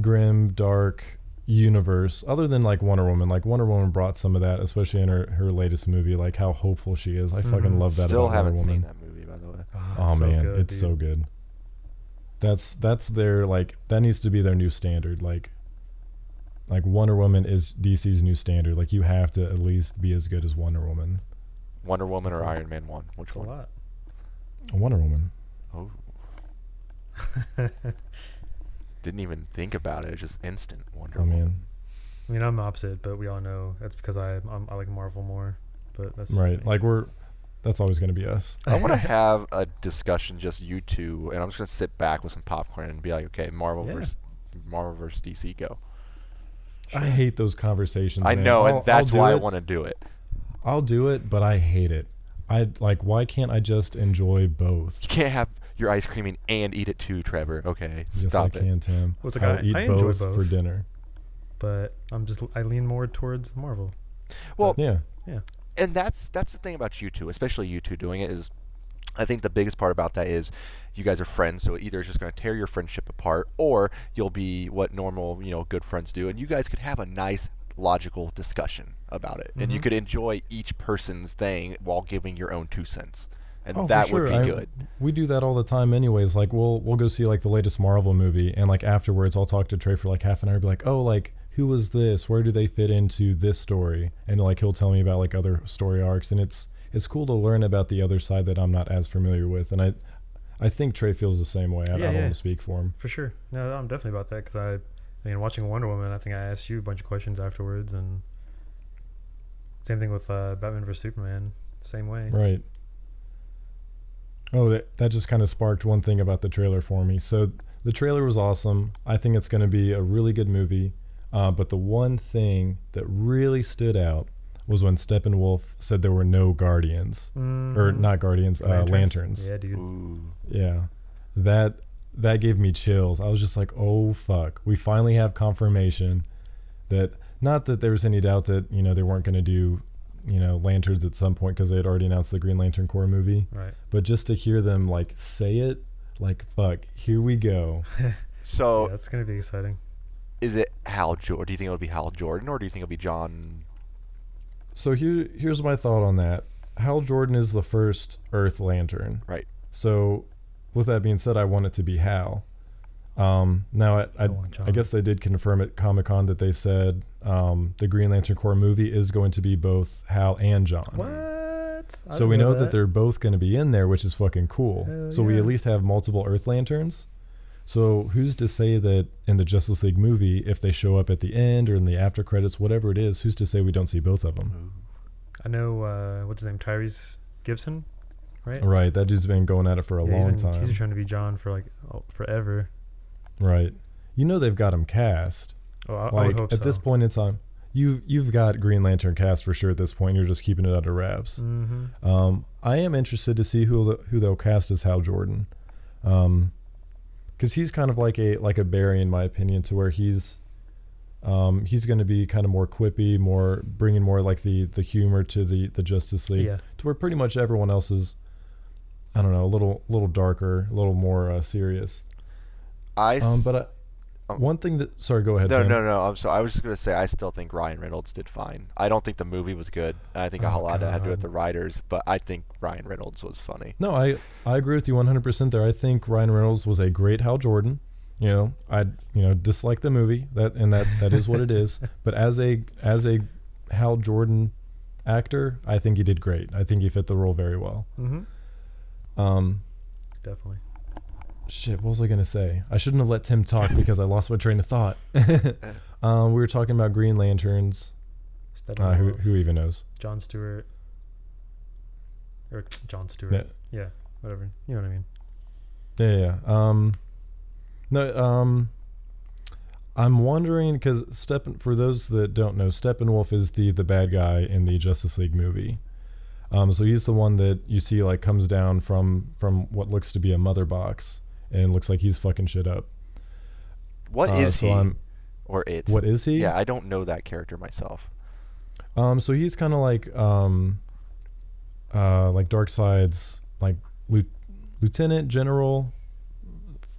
grim, dark universe. Other than like Wonder Woman, like Wonder Woman brought some of that, especially in her, her latest movie, like how hopeful she is. I fucking Mhm. love that Still about haven't Wonder seen Woman. that movie, by the way. Oh it's so man, good, it's so good. That's that's their like that needs to be their new standard. Like like Wonder Woman is DC's new standard. Like you have to at least be as good as Wonder Woman. Wonder Woman That's or Iron Man One? Which one? a one? lot. Wonder Woman. Oh, didn't even think about it. Just instant Wonder Oh Woman. man. I mean, I'm opposite, but we all know that's because I I'm, I like Marvel more. But that's Right. me. Like we're that's always gonna be us. I want to have a discussion, just you two, and I'm just gonna sit back with some popcorn and be like, okay, Marvel Yeah. versus Marvel versus DC, go. I hate those conversations. I man. know, I'll- and that's do why I want to do it. I'll do it, but I hate it. I like why can't I just enjoy both? You can't have your ice cream and eat it too, Trevor. Okay, Yes, stop I it. can, Tim. Well, it's like I'll I- eat I enjoy both, for dinner. but I'm just I lean more towards Marvel. Well, Yeah. Yeah. and that's that's the thing about you two, especially you two doing it is I think the biggest part about that is you guys are friends, so either it's just going to tear your friendship apart or you'll be what normal, you know, good friends do and you guys could have a nice logical discussion about it and you Mhm. could enjoy each person's thing while giving your own two cents. and Oh, that would sure. be I- good. We do that all the time, anyways. Like we'll we'll go see like the latest Marvel movie, and like afterwards, I'll talk to Trey for like half an hour. Be like, oh, like who was this? Where do they fit into this story? And like he'll tell me about like other story arcs, and it's it's cool to learn about the other side that I'm not as familiar with. And I I think Trey feels the same way. I, I don't yeah. want to speak for him. For sure. No, I'm definitely about that because I, I mean, watching Wonder Woman, I think I asked you a bunch of questions afterwards, and same thing with uh, Batman vs Superman. Same way. Right. Oh, that, that just kind of sparked one thing about the trailer for me. So the trailer was awesome. I think it's going to be a really good movie. Uh, but the one thing that really stood out was when Steppenwolf said there were no guardians, or Mhm. not guardians, uh, lanterns. Yeah, dude. Ooh. Yeah, that that gave me chills. I was just like, oh fuck, we finally have confirmation that not that there was any doubt that you know they weren't going to do you know lanterns at some point because they had already announced the Green Lantern Corps movie, Right. but just to hear them like say it, like fuck, here we go. So yeah, that's gonna be exciting. is it Hal Jordan? Do you think it'll be Hal Jordan, or do you think it'll be John? So here here's my thought on that. Hal Jordan is the first Earth Lantern. Right. So, with that being said, I want it to be Hal. Um, now, I, I, I I guess they did confirm at Comic Con that they said um, the Green Lantern Corps movie is going to be both Hal and John. What? I So we didn't know that. they're both going to be in there, which is fucking cool. Hell so we at least have multiple Earth Lanterns. So who's to say that in the Justice League movie, if they show up at the end or in the after credits, whatever it is, who's to say we don't see both of them? I know. Uh, what's his name? Tyrese Gibson, right? Right, that dude's been going at it for a Yeah, long time. He's been trying to be John for like oh, forever. Right. You know they've got him cast. Oh, I, I like would hope at so. this point in time, you you've got Green Lantern cast for sure. At this point, you're just keeping it under wraps. Mm-hmm. Um, I am interested to see who who they'll cast as Hal Jordan, um, because he's kind of like a like a Barry in my opinion, to where he's um, he's going to be kind of more quippy, more bringing more like the the humor to the the Justice League, Yeah. to where pretty much everyone else is. I don't know, a little little darker, a little more uh, serious. I. Um, but I, um, one thing that sorry, go ahead. no, Tim. no, no. I'm sorry. I was just gonna say I still think Ryan Reynolds did fine. I don't think the movie was good. and I think a Oh, lot of had to do with the writers, but I think Ryan Reynolds was funny. No, I I agree with you 100% there. I think Ryan Reynolds was a great Hal Jordan. You know, I you know dislike the movie that and that that is what it is. But as a as a Hal Jordan actor, I think he did great. I think he fit the role very well. Mm-hmm. Um, Definitely. Shit, what was I gonna say? I shouldn't have let Tim talk because I lost my train of thought. um, we were talking about Green Lanterns. Uh, who who even knows? John Stewart. Or John Stewart. Yeah. Yeah. Whatever. You know what I mean. Yeah, yeah. yeah. Um, no, um, I'm wondering because Steppen. For those that don't know, Steppenwolf is the the bad guy in the Justice League movie. Um, so he's the one that you see like comes down from from what looks to be a mother box and looks like he's fucking shit up. What Uh, is so he I'm- or it? What is he? Yeah, I don't know that character myself. Um, so he's kind of like um, uh, like Darkseid's like lieu- lieutenant general,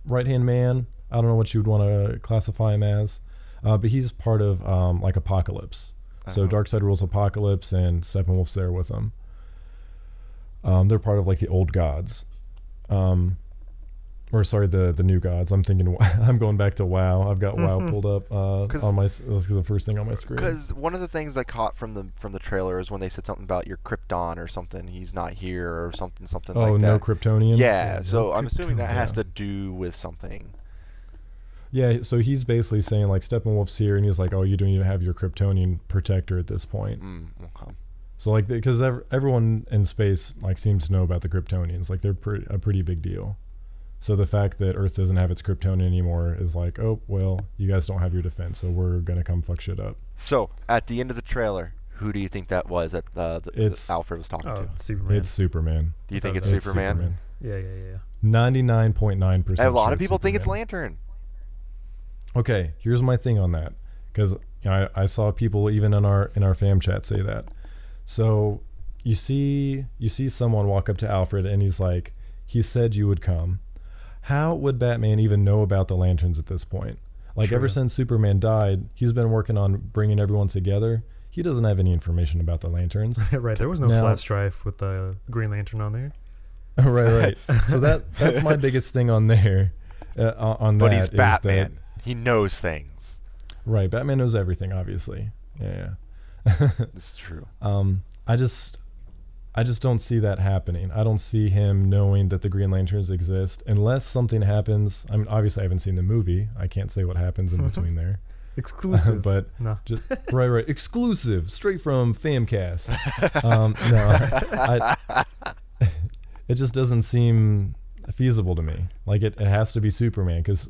right hand man. I don't know what you would want to classify him as, uh, but he's part of um, like Apokolips. So Uh-huh. Darkseid rules Apokolips, and Steppenwolf's there with him. Um, they're part of like the old gods, um, or sorry, the the new gods. I'm thinking I'm going back to WoW. I've got WoW pulled up uh, on my. That's the first thing on my screen. Because one of the things I caught from the from the trailer is when they said something about your Krypton or something. He's not here or something something like that. Oh, like no that. Kryptonian. yeah, Yeah, so no I'm assuming that has to do with something. Yeah, so he's basically saying like Steppenwolf's here, and he's like, "Oh, you don't even have your Kryptonian protector at this point." Mm, okay. So like, because ev- everyone in space like seems to know about the Kryptonians, like they're pre- a pretty big deal. So the fact that Earth doesn't have its Kryptonian anymore is like, oh well, you guys don't have your defense, so we're gonna come fuck shit up. So at the end of the trailer, who do you think that was that uh, the, the It's- Alfred was talking Oh, to? it's Superman. It's Superman. Do you think Oh, it's that's Superman? yeah, yeah, yeah. Ninety-nine point nine percent. A lot of people think it's Lantern. Okay, here's my thing on that, because you know, I, I saw people even in our in our fam chat say that. So you see you see someone walk up to Alfred and he's like, he said you would come. How would Batman even know about the lanterns at this point? Like ever since Superman died, he's been working on bringing everyone together. He doesn't have any information about the lanterns. right. There was no Now- flash strife with the Green Lantern on there. right, right. So that that's my biggest thing on there. Uh, on on But that he's is that- Batman. He knows things. right, Batman knows everything, obviously. Yeah. yeah. This is true. um, I just, I just don't see that happening. I don't see him knowing that the Green Lanterns exist unless something happens. I mean, obviously, I haven't seen the movie. I can't say what happens in between there. Exclusive. but no. just right, right, exclusive, straight from Famcast. um, no, I, it just doesn't seem feasible to me. Like it, it has to be Superman because,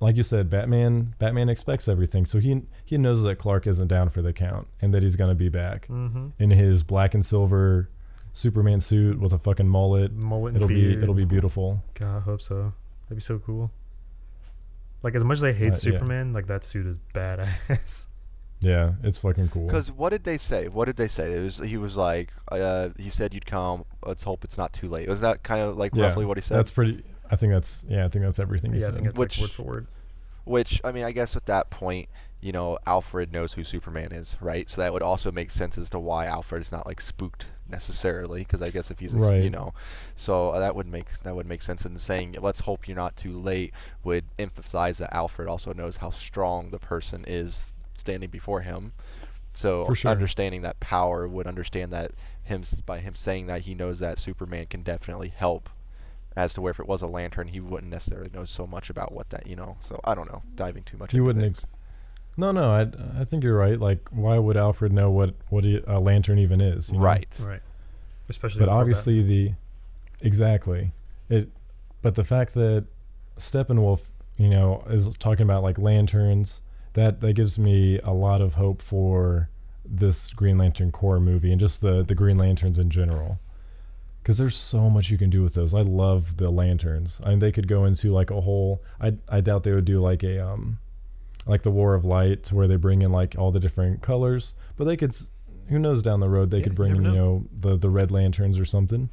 like you said, Batman Batman expects everything, so he he knows that Clark isn't down for the count and that he's gonna be back mm-hmm. in his black and silver Superman suit with a fucking mullet. Mullet and It'll be it'll be beautiful. God, I hope so. That'd be so cool. Like as much as I hate Uh, yeah. Superman, like that suit is badass. Yeah, it's fucking cool. Because what did they say? What did they say? It was he was like, uh, he said you'd come. Let's hope it's not too late. Was that kind of like yeah, roughly what he said? That's pretty. I think that's yeah. I think that's everything he yeah, I said. think it's Which- like word for word. Which I mean, I guess at that point, you know, Alfred knows who Superman is, right? So that would also make sense as to why Alfred is not like spooked necessarily. Because I guess if he's, ex- you know, so uh, that would make that would make sense. And saying let's hope you're not too late would emphasize that Alfred also knows how strong the person is standing before him. So For sure. understanding that power would understand that him by him saying that he knows that Superman can definitely help. As to where if it was a lantern, he wouldn't necessarily know so much about what that you know. So I don't know, diving too much. You into wouldn't ex- No, no. I I think you're right. Like, why would Alfred know what what he, a lantern even is? you know? right. Right. Especially But before obviously the, exactly, it. But the fact that Steppenwolf, you know, is talking about like lanterns, that that gives me a lot of hope for this Green Lantern Corps movie and just the the Green Lanterns in general. Because there's so much you can do with those. I love the lanterns. I mean, they could go into like a whole. I I doubt they would do like a um, like the War of Light, where they bring in like all the different colors. But they could. Who knows down the road they Yeah, could bring in never you know. know the the red lanterns or something.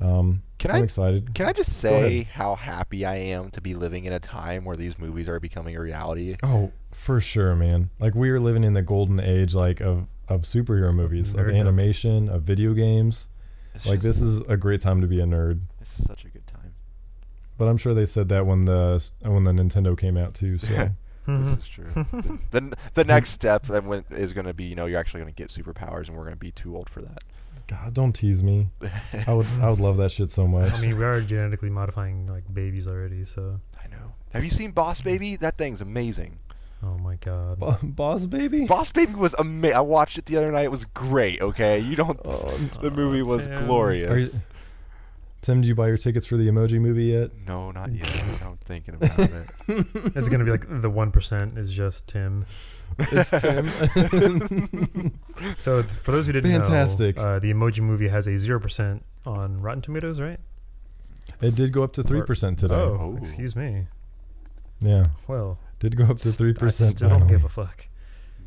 Um, Can I'm I- excited. Can I just say how happy I am to be living in a time where these movies are becoming a reality? Oh, for sure, man. Like we are living in the golden age, like of of superhero movies, of nerddom. animation, of video games. It's Like this is a great time to be a nerd. It's such a good time. But I'm sure they said that when the when the Nintendo came out too. So this Mhm. is true. the, the the next step then when, is going to be you know you're actually going to get superpowers and we're going to be too old for that. God, don't tease me. I would I would love that shit so much. I mean, we are genetically modifying like babies already, so. I know. Have you seen Boss Baby? That thing's amazing. Oh my god. Bo- boss baby. Boss Baby was amazing. I watched it the other night. It was great. Okay, you don't. Oh, the movie oh, was Tim. glorious. Are you, Tim, do you buy your tickets for the Emoji movie yet? No, not yet. I'm thinking about it. It's gonna be like the one percent is just Tim. It's Tim. So for those who didn't Fantastic. know, uh, the Emoji Movie has a zero percent on Rotten Tomatoes, right? it did go up to three percent today. Oh, Oh. excuse me. Yeah, Well, did go up to st- three I percent. still don't give a fuck.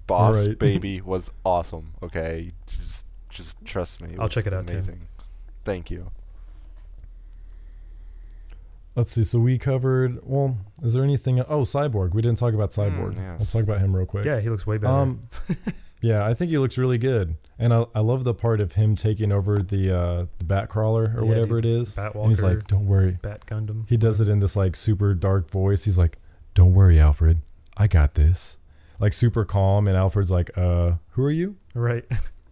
Boss Right. Baby was awesome. Okay, just just trust me. I'll was check it out, Tim. Amazing. Thank you. Let's see. So we covered. Well, is there anything? Oh, Cyborg. We didn't talk about Cyborg. Let's talk about him real quick. Yeah, he looks way better. Um, Yeah, I think he looks really good, and I, I love the part of him taking over the uh, the bat crawler or Yeah, whatever dude, it is. And he's like, "Don't worry." Bat Gundam. He does it in this like super dark voice. He's like, "Don't worry, Alfred. I got this." Like super calm, and Alfred's like, "Uh, who are you?" Right.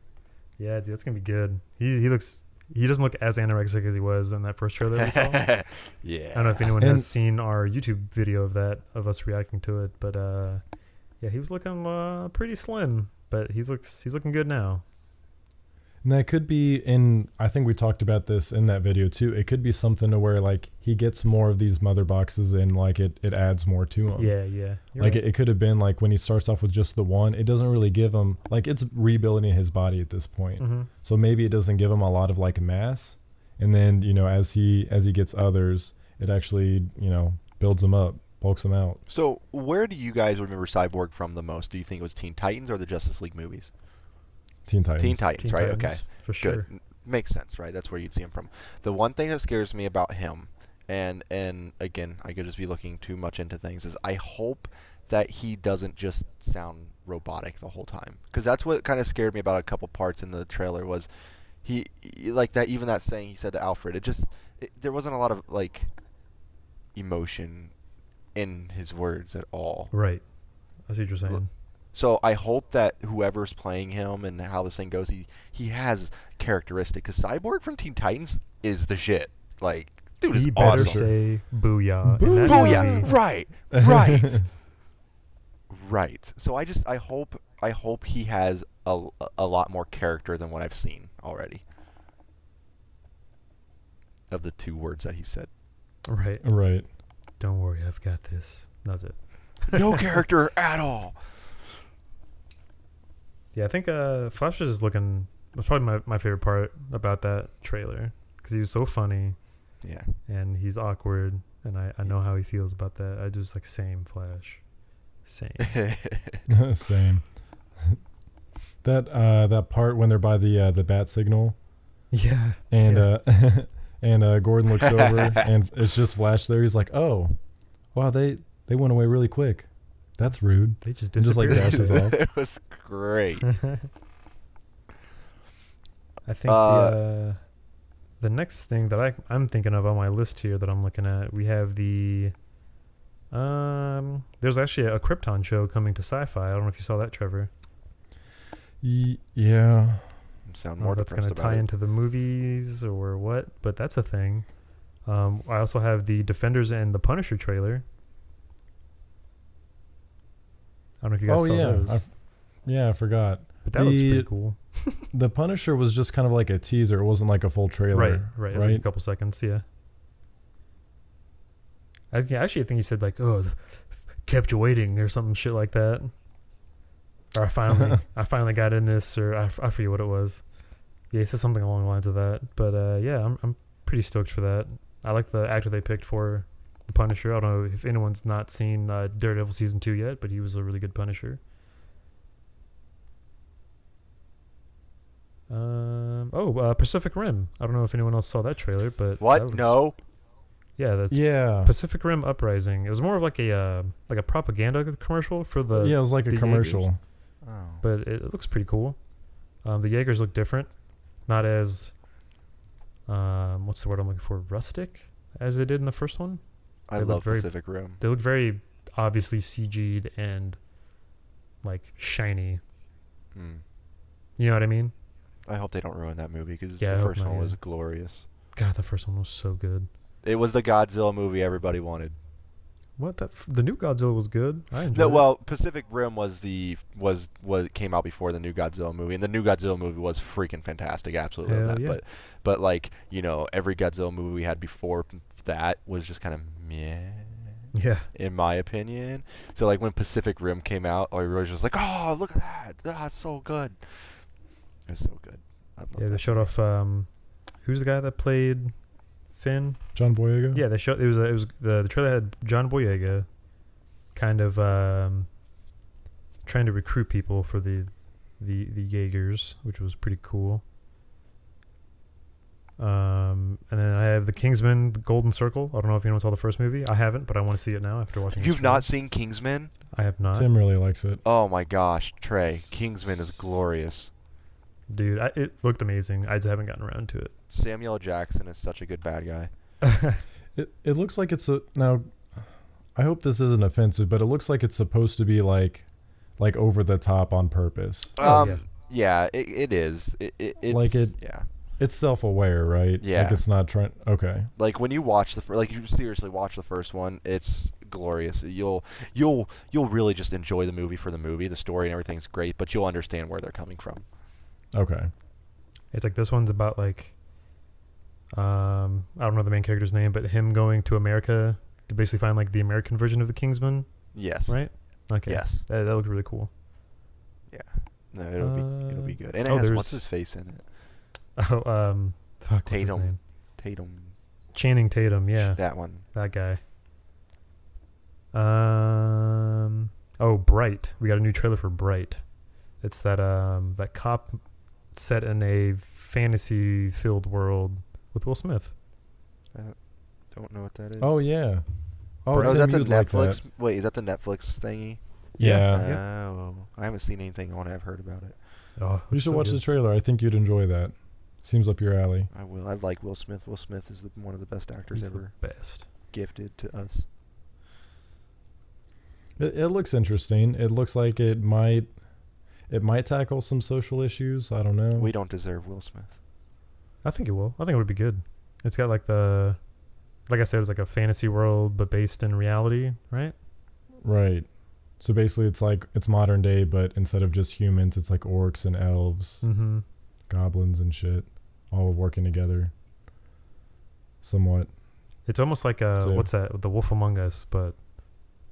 yeah, dude, that's gonna be good. He he looks. He doesn't look as anorexic as he was in that first trailer we saw. Yeah. I don't know if anyone And- has seen our YouTube video of that of us reacting to it, but uh, yeah, he was looking uh, pretty slim, but he looks he's looking good now. And that could be in. I think we talked about this in that video too. It could be something to where like he gets more of these mother boxes, and like it it adds more to him. Yeah, yeah. you're like right. it, it could have been like when he starts off with just the one, it doesn't really give him like it's rebuilding his body at this point. Mhm. So maybe it doesn't give him a lot of like mass, and then you know as he as he gets others, it actually you know builds him up, bulks him out. So, where do you guys remember Cyborg from the most? Do you think it was Teen Titans or the Justice League movies? Teen Titans. Teen Titans, Teen right? Titans, Okay. for sure. N- Makes sense, right? That's where you'd see him from. The one thing that scares me about him, and and again, I could just be looking too much into things, is I hope that he doesn't just sound robotic the whole time, because that's what kind of scared me about a couple parts in the trailer was he, he like that even that saying he said to Alfred, it just it, there wasn't a lot of like emotion in his words at all. Right. I see what you're saying. So I hope that whoever's playing him and how this thing goes, he he has characteristic. Because Cyborg from Teen Titans is the shit. Like, dude is he better awesome. say booyah. in Booyah! movie. Right, right, right. So I just I hope I hope he has a a lot more character than what I've seen already. Of the two words that he said, Right. right. Don't worry, I've got this. That's it. no character at all. Yeah, I think uh, Flash is looking. Was probably my, my favorite part about that trailer because he was so funny Yeah. and he's awkward and I, I know how he feels about that. I just like same Flash, same. Same. that uh, that part when they're by the uh, the bat signal yeah. and yeah. uh, and uh, Gordon looks over and it's just Flash there. He's like, "Oh, wow they they went away really quick. That's rude." they just and just, like, disappeared. dashes off. it was great. I think Uh, the uh, the next thing that I I'm thinking of on my list here that I'm looking at, we have the um. There's actually a Krypton show coming to Syfy. I don't know if you saw that, Trevor. Y- yeah. Sound I don't more if that's going to tie it. into the movies or what, but that's a thing. Um, I also have the Defenders and the Punisher trailer. I don't know if you guys oh saw yeah. those, I yeah, I forgot. but that looks pretty cool. The Punisher was just kind of like a teaser. It wasn't like a full trailer. Right, right. Was like a couple seconds, yeah. I think actually I think he said like, "Oh, kept you waiting" or something shit like that. Or I finally, I finally got in this, or I, f- I forget what it was. Yeah, he said something along the lines of that. But uh, yeah, I'm I'm pretty stoked for that. I like the actor they picked for the Punisher. I don't know if anyone's not seen uh, Daredevil season two yet, but he was a really good Punisher. Um. Oh, uh, Pacific Rim. I don't know if anyone else saw that trailer, but What? looks- No. Yeah, that's Yeah. Pacific Rim Uprising. It was more of like a uh, like a propaganda commercial for the. yeah, it was like a commercial. Oh. But it, it looks pretty cool. Um, the Jaegers look different, not as. Um, what's the word I'm looking for? Rustic, as they did in the first one. I love very- Pacific Rim. They look very obviously CG'd and like shiny. Mm. You know what I mean? I hope they don't ruin that movie because Yeah, the first one was glorious. God, the first one was so good. It was the Godzilla movie everybody wanted. What that f- the new Godzilla was good. I enjoyed No, well, Pacific Rim was the was was came out before the new Godzilla movie, and the new Godzilla movie was freaking fantastic. Absolutely, love Hell that. yeah. But but like you know, every Godzilla movie we had before that was just kind of meh, yeah. in my opinion. So like when Pacific Rim came out, everybody was just like, "Oh, look at that! That's so good." It was so good. I love Yeah, they that showed movie. off. Um, who's the guy that played Finn? John Boyega. Yeah, they showed. It was. A, it was the the trailer had John Boyega, kind of um, trying to recruit people for the the the Jaegers, which was pretty cool. Um, and then I have the Kingsman, the Golden Circle. I don't know if anyone saw the first movie. I haven't, but I want to see it now after watching. this You've not seen Kingsman? I have not, Tim really likes it. Oh my gosh, Trey, S- Kingsman is glorious. dude. I, it looked amazing. I just haven't gotten around to it. Samuel Jackson is such a good bad guy. It it looks like it's a now. I hope this isn't offensive, but it looks like it's supposed to be like, like over the top on purpose. Oh, um, yeah. yeah, it, it is. It, it it's, Like it- Yeah, It's self aware, right? Yeah. Like it's not trying. Okay. like when you watch the fir- like you seriously watch the first one, it's glorious. You'll you'll you'll really just enjoy the movie for the movie. The story and everything's great, but you'll understand where they're coming from. Okay. It's like this one's about like um I don't know the main character's name, but him going to America to basically find like the American version of the Kingsman, Yes. right? Okay. Yes. That, that looked really cool. Yeah. No, it'll be it'll be Uh, good. And it oh, has what's his face in it? Oh, um fuck, what's his Tatum. name? Tatum. Channing Tatum, yeah. That one. That guy. Um oh, Bright. We got a new trailer for Bright. It's that um that cop set in a fantasy filled world with Will Smith. I Don't know what that is. Oh yeah. Oh, Oh, is that the you'd like Netflix? that. Wait, is that the Netflix thingy? Yeah. Yeah. Oh, I haven't seen anything on it. I've heard about it. Oh, You looks should so watch good. the trailer. I think you'd enjoy that. Seems up your alley. I will. I like Will Smith. Will Smith is the, one of the best actors He's ever the best. gifted to us. It, it looks interesting. It looks like it might it might tackle some social issues. I don't know. We don't deserve Will Smith. I think it will. I think it would be good. It's got like the, like I said, it was like a fantasy world, but based in reality, right? Right. So basically, it's like it's modern day, but instead of just humans, it's like orcs and elves, Mm-hmm. goblins and shit, all working together. Somewhat. It's almost like uh, So- what's that? The Wolf Among Us, but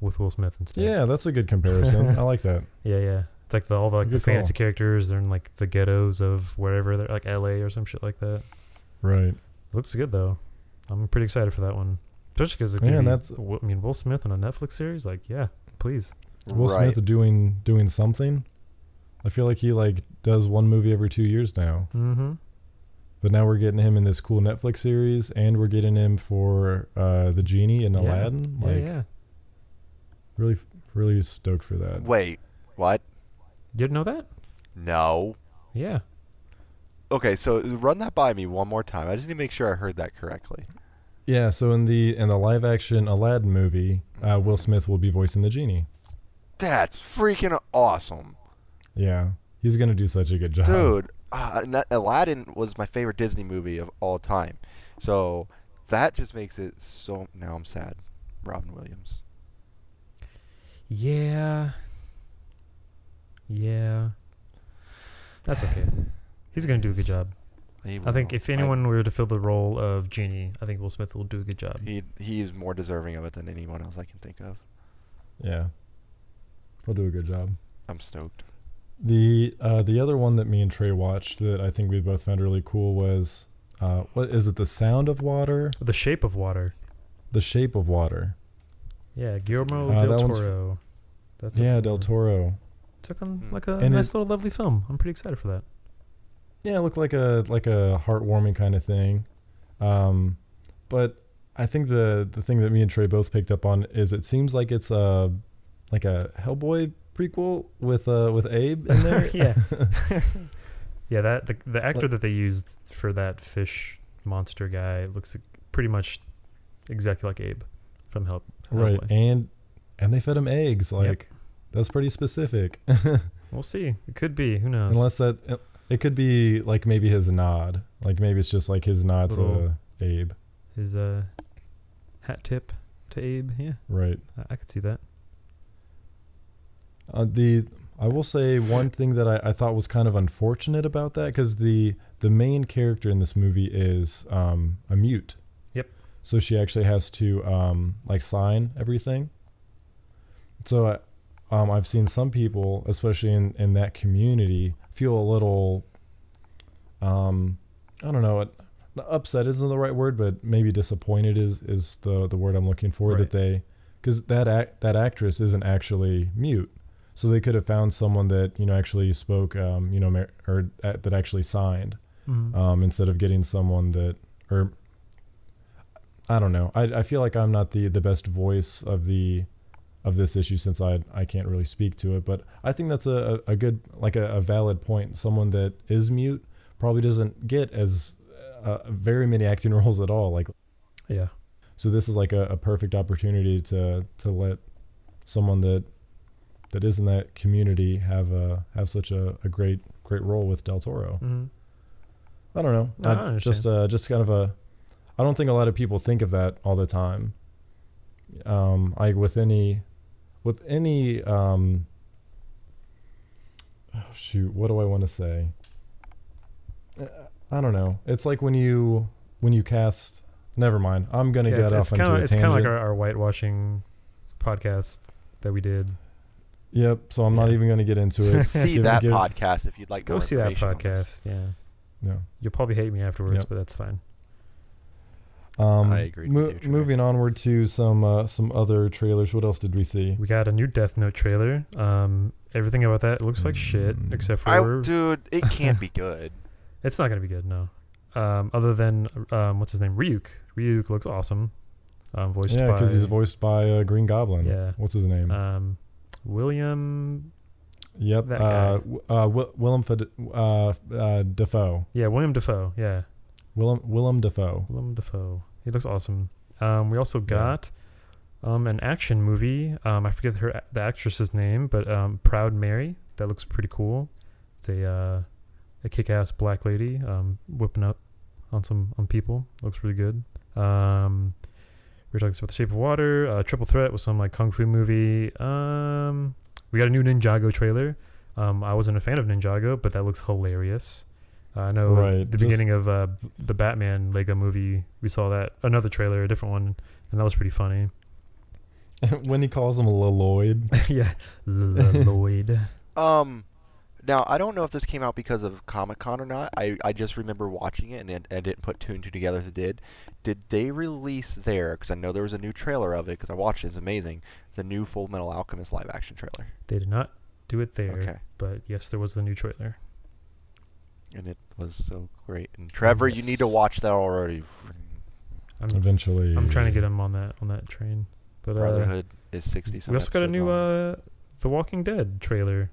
with Will Smith instead. Yeah, that's a good comparison. I like that. Yeah, yeah. It's like the all the like the Good call. fantasy characters. They're in like the ghettos of wherever they're like L.A. or some shit like that. Right. Looks good though. I'm pretty excited for that one, especially because Yeah, and that's. that's- I mean, Will Smith on a Netflix series. Like, yeah, please. Will right. Smith doing doing something. I feel like he like does one movie every two years now. Mm-hmm. But now we're getting him in this cool Netflix series, and we're getting him for uh, the genie in Yeah. Aladdin. Yeah, Like, yeah. really, really stoked for that. Wait, what? You didn't know that? No. Yeah. Okay, so run that by me one more time. I just need to make sure I heard that correctly. Yeah. So in the in the live action Aladdin movie, uh, Will Smith will be voicing the genie. That's freaking awesome, Yeah, he's gonna do such a good job, dude. Uh, Aladdin was my favorite Disney movie of all time, so that just makes it so. Now I'm sad. Robin Williams. Yeah. Yeah. That's okay. He's gonna do a good job. I think if anyone were to fill the role of genie, I think Will Smith will do a good job. he he is more deserving of it than anyone else I can think of. Yeah, he'll do a good job. I'm stoked. The uh, the other one that me and Trey watched that I think we both found really cool was uh, what is it? The Sound of Water, The Shape of Water. The Shape of Water. Yeah, Guillermo Uh, del that one's- Toro. That's yeah, Del Toro. Took on Hmm. like a And nice it- little lovely film. I'm pretty excited for that. Yeah, it looked like a like a heartwarming kind of thing. Um, but I think the the thing that me and Trey both picked up on is it seems like it's a like a Hellboy prequel with uh with Abe in there. Yeah. Yeah, that the the actor Like- that they used for that fish monster guy looks pretty much exactly like Abe from Help. right. Hellboy. And and they fed him eggs. Like that's pretty specific. We'll see. It could be. Who knows? Unless that it could be like maybe his nod. Like maybe it's just like his nod Little- to Abe. His uh, hat tip to Abe. Yeah, Right. I, I could see that. Uh, the I will say one thing that I, I thought was kind of unfortunate about that because the the main character in this movie is um, a mute. Yep. So she actually has to um, like sign everything. So I, um, I've seen some people, especially in, in that community, feel a little, um, I don't know, it, upset isn't the right word, but maybe disappointed is is the the word I'm looking for. Right. That they, because that act that actress isn't actually mute, so they could have found someone that you know actually spoke, um, you know, mer- or uh, that actually signed, Mhm. um, instead of getting someone that or. I don't know. I, I feel like I'm not the, the best voice of the of this issue since I I can't really speak to it. But I think that's a, a, a good like a, a valid point. Someone that is mute probably doesn't get as uh, very many acting roles at all. Like yeah. so, this is like a, a perfect opportunity to to let someone that that is in that community have a have such a, a great great role with Del Toro. hmm I don't know. No, I just uh, just kind of a. I don't think a lot of people think of that all the time. Um, I with any, with any um. Oh, shoot, what do I want to say? Uh, I don't know. It's like when you when you cast. Never mind. I'm gonna Yeah, get it's, off it's into kind a of it's kind of like our, our whitewashing podcast that we did. Yep. So I'm not even gonna get into it. see that give- podcast if you'd like. Go more see that information on this. podcast. Yeah, Yeah. you'll probably hate me afterwards, Yep. but that's fine. Um, I agree mo- you, moving onward to some uh, some other trailers. What else did we see? We got a new Death Note trailer. Um, everything about that looks like shit, Mm. except I, for dude, it can't be good. it's not gonna be good. No. Um, other than um, what's his name, Ryuk. Ryuk looks awesome. Um, voiced Yeah, because he's voiced by uh, Green Goblin. Yeah. What's his name? um, William Yep. That uh, guy. w- uh, Wi- Willem uh, uh, Defoe. Yeah, William Defoe. Yeah, Willem Willem Defoe. Willem Defoe. He looks awesome. Um, we also Yeah. got um, an action movie. Um, I forget her the actress's name, but um, Proud Mary. That looks pretty cool. It's a uh, a kick-ass black lady um, whipping up on some on people. Looks really good. Um, we were talking about The Shape of Water, uh, Triple Threat with some like kung fu movie. Um, we got a new Ninjago trailer. Um, I wasn't a fan of Ninjago, but that looks hilarious. Uh, I know Right, the just- beginning of uh, the Batman Lego movie, we saw that another trailer, a different one, and that was pretty funny. when he calls him Lloyd. yeah, Lloyd. Um, now I don't know if this came out because of Comic Con or not. I, I just remember watching it and it, I didn't put two and two together. If it did. Did they release there? Because I know there was a new trailer of it. Because I watched it. It's amazing. The new Full Metal Alchemist live action trailer, They did not do it there, Okay. but yes, there was the new trailer. and it was so great. And Trevor, you need to watch that already. I'm Eventually. I'm trying to get him on that on that train. But uh, Brotherhood is sixty. something. we also got a new uh, The Walking Dead trailer.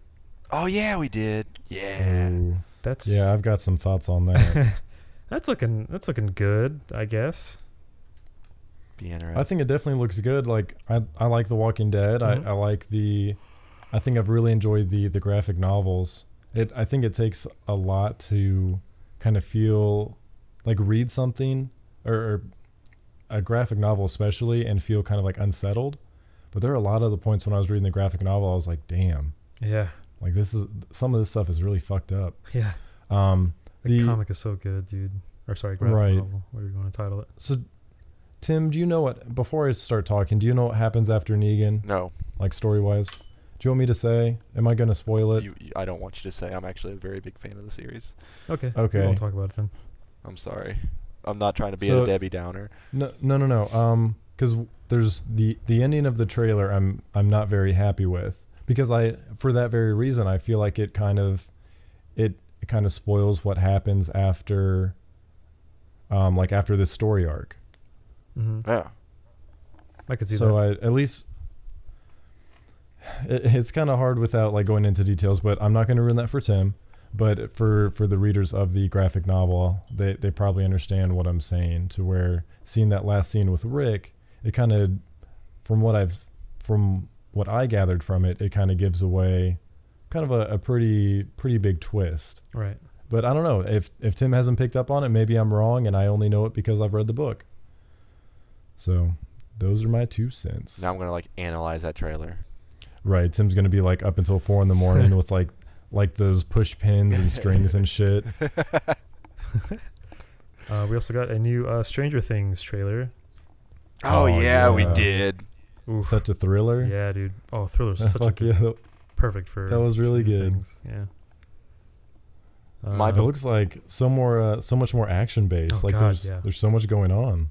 Oh yeah, we did. Yeah. Ooh. That's Yeah, I've got some thoughts on that. that's looking that's looking good, I guess. Be interesting. I think it definitely looks good. Like I, I like The Walking Dead. Mhm. I, I like the. I think I've really enjoyed the the graphic novels. It I think it takes a lot to kind of feel like read something or, or a graphic novel especially and feel kind of like unsettled. But there are a lot of the points when I was reading the graphic novel I was like, damn, Yeah, like this is some of this stuff is really fucked up. yeah. Um, The, the comic is so good, dude. Or sorry, graphic Right. novel. What are you going to title it? so. Tim, do you know what? Before I start talking, do you know what happens after Negan? no. like story wise. Do you want me to say? Am I gonna spoil it? You, you, I don't want you to say. I'm actually a very big fan of the series. Okay. Okay. We won't talk about it then. I'm sorry. I'm not trying to be So- a Debbie Downer. No, no, no, no. Um, because there's the the ending of the trailer. I'm I'm not very happy with because I for that very reason I feel like it kind of it, it kind of spoils what happens after um like after this story arc. hmm Yeah. I could see so that. I at least it, it's kind of hard without like going into details, but I'm not going to ruin that for Tim. But for for the readers of the graphic novel, they they probably understand what I'm saying. To where seeing that last scene with Rick, it kind of, from what I've, from what I gathered from it, it kind of gives away, kind of a, a pretty pretty big twist. right. But I don't know if if Tim hasn't picked up on it, maybe I'm wrong, and I only know it because I've read the book. So, those are my two cents. Now I'm gonna like analyze that trailer. Right, Tim's gonna be like up until four in the morning with like like those push pins and strings and shit. Uh, we also got a new uh, Stranger Things trailer. oh, Oh, yeah, we did. Oof. Such a thriller. Yeah, dude. Oh, Thriller's such a good, yeah. perfect for. That was really good. Things. Yeah. My It Uh, looks like so more, uh, so much more action based. Oh, like God, there's yeah. there's so much going on.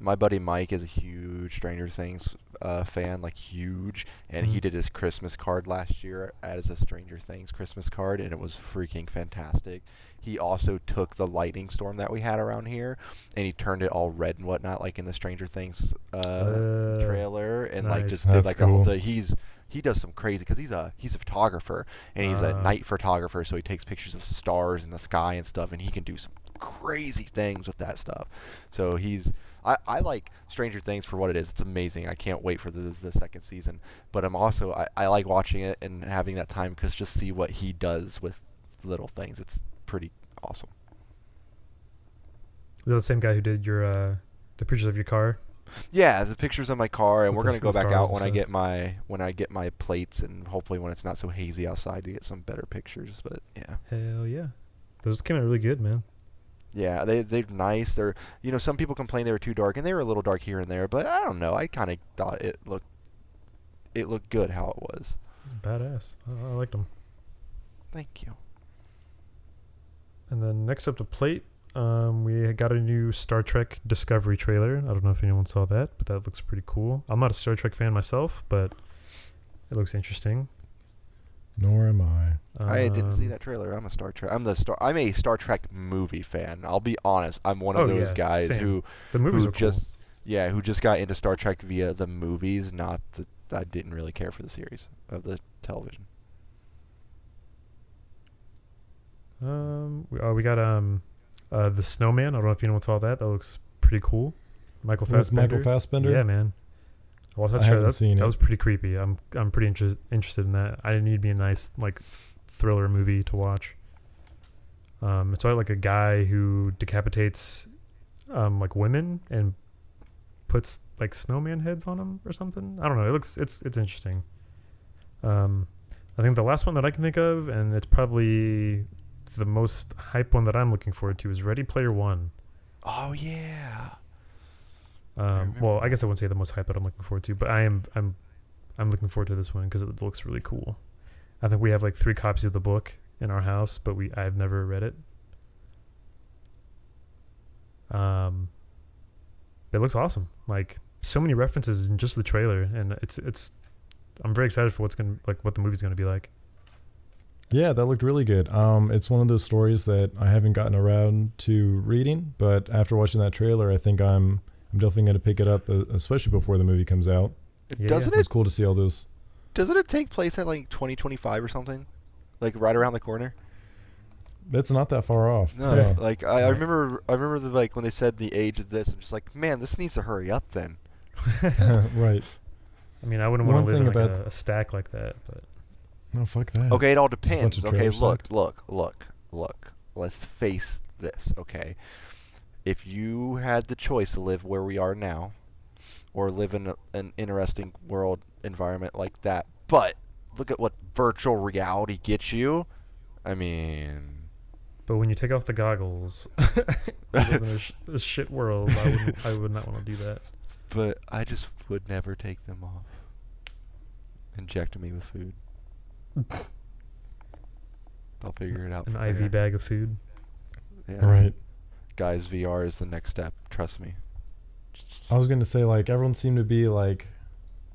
My buddy Mike is a huge Stranger Things uh, fan, like huge, and he Mhm. did his Christmas card last year as a Stranger Things Christmas card, and it was freaking fantastic. He also took the lightning storm that we had around here, and he turned it all red and whatnot, like in the Stranger Things uh, Uh, trailer, and like nice. just did That's like a whole. Day. He's he does some crazy because he's a he's a photographer and he's a Uh. night photographer, so he takes pictures of stars in the sky and stuff, and he can do some crazy things with that stuff. So he's I, I like Stranger Things for what it is. It's amazing. I can't wait for the the second season. But I'm also I, I like watching it and having that time because just see what he does with little things. It's pretty awesome. Is that the same guy who did your uh, the pictures of your car? Yeah, the pictures of my car, and With we're gonna go back out when I get my when I get my plates, and hopefully when it's not so hazy outside to get some better pictures. But yeah, Hell yeah. Those came out really good, man. Yeah, they they're nice. They're you know some people complain they were too dark, and they were a little dark here and there, but I don't know. I kind of thought it looked it looked good how it was. It's badass. I, I liked them. Thank you. And then next up to plate, um, we got a new Star Trek Discovery trailer. I don't know if anyone saw that, but that looks pretty cool. I'm not a Star Trek fan myself, but it looks interesting. Nor am I. I didn't see Um, that trailer. I'm a Star Trek. I'm the Star. I'm a Star Trek movie fan. I'll be honest. I'm one of Oh, those yeah, guys same. who The movies who are cool. just yeah who just got into Star Trek via the movies, not the. I didn't really care for the series of the television. Um, we, oh, we got um, uh, the Snowman. I don't know if you know what's all that. That looks pretty cool. Michael Fassbender. Michael Fassbender. Yeah, man. I watched that I haven't That, seen that it. was pretty creepy. I'm I'm pretty inter- interested in that. I need to be a nice like th- thriller movie to watch. Um, it's about like a guy who decapitates, um, like women and puts like snowman heads on them or something. I don't know. It looks it's it's interesting. Um, I think the last one that I can think of, and it's probably the most hype one that I'm looking forward to, is Ready Player One. Oh yeah. Um, remember well, I guess I wouldn't say the most hype that I'm looking forward to, but I am I'm I'm looking forward to this one because it looks really cool. I think we have like three copies of the book in our house, but we I've never read it. Um, it looks awesome. Like so many references in just the trailer, and it's it's. I'm very excited for what's gonna like what the movie's gonna be like. Yeah, that looked really good. Um, it's one of those stories that I haven't gotten around to reading, but after watching that trailer, I think I'm I'm definitely going to pick it up, uh, especially before the movie comes out. Yeah, doesn't It's it? cool to see all those. Doesn't it take place at like 2025 or something? Like right around the corner? It's not that far off. No, Yeah. like I, I remember, I remember the, like when they said the age of this, I'm just like, man, this needs to hurry up then. right. I mean, I wouldn't want to live in thing like a, a stack like that, but No, fuck that. Okay, it all depends. Okay, look, stuff. look, look, look. Let's face this. Okay, if you had the choice to live where we are now, or live in a, an interesting world environment like that, but look at what virtual reality gets you. I mean, But when you take off the goggles, you in a, sh- a shit world. I wouldn't. I would not want to do that. but I just would never take them off. Inject me with food. I'll figure it out. An from IV there. bag of food. Yeah. Right. Guys, VR is the next step. Trust me. I was gonna say like everyone seemed to be like,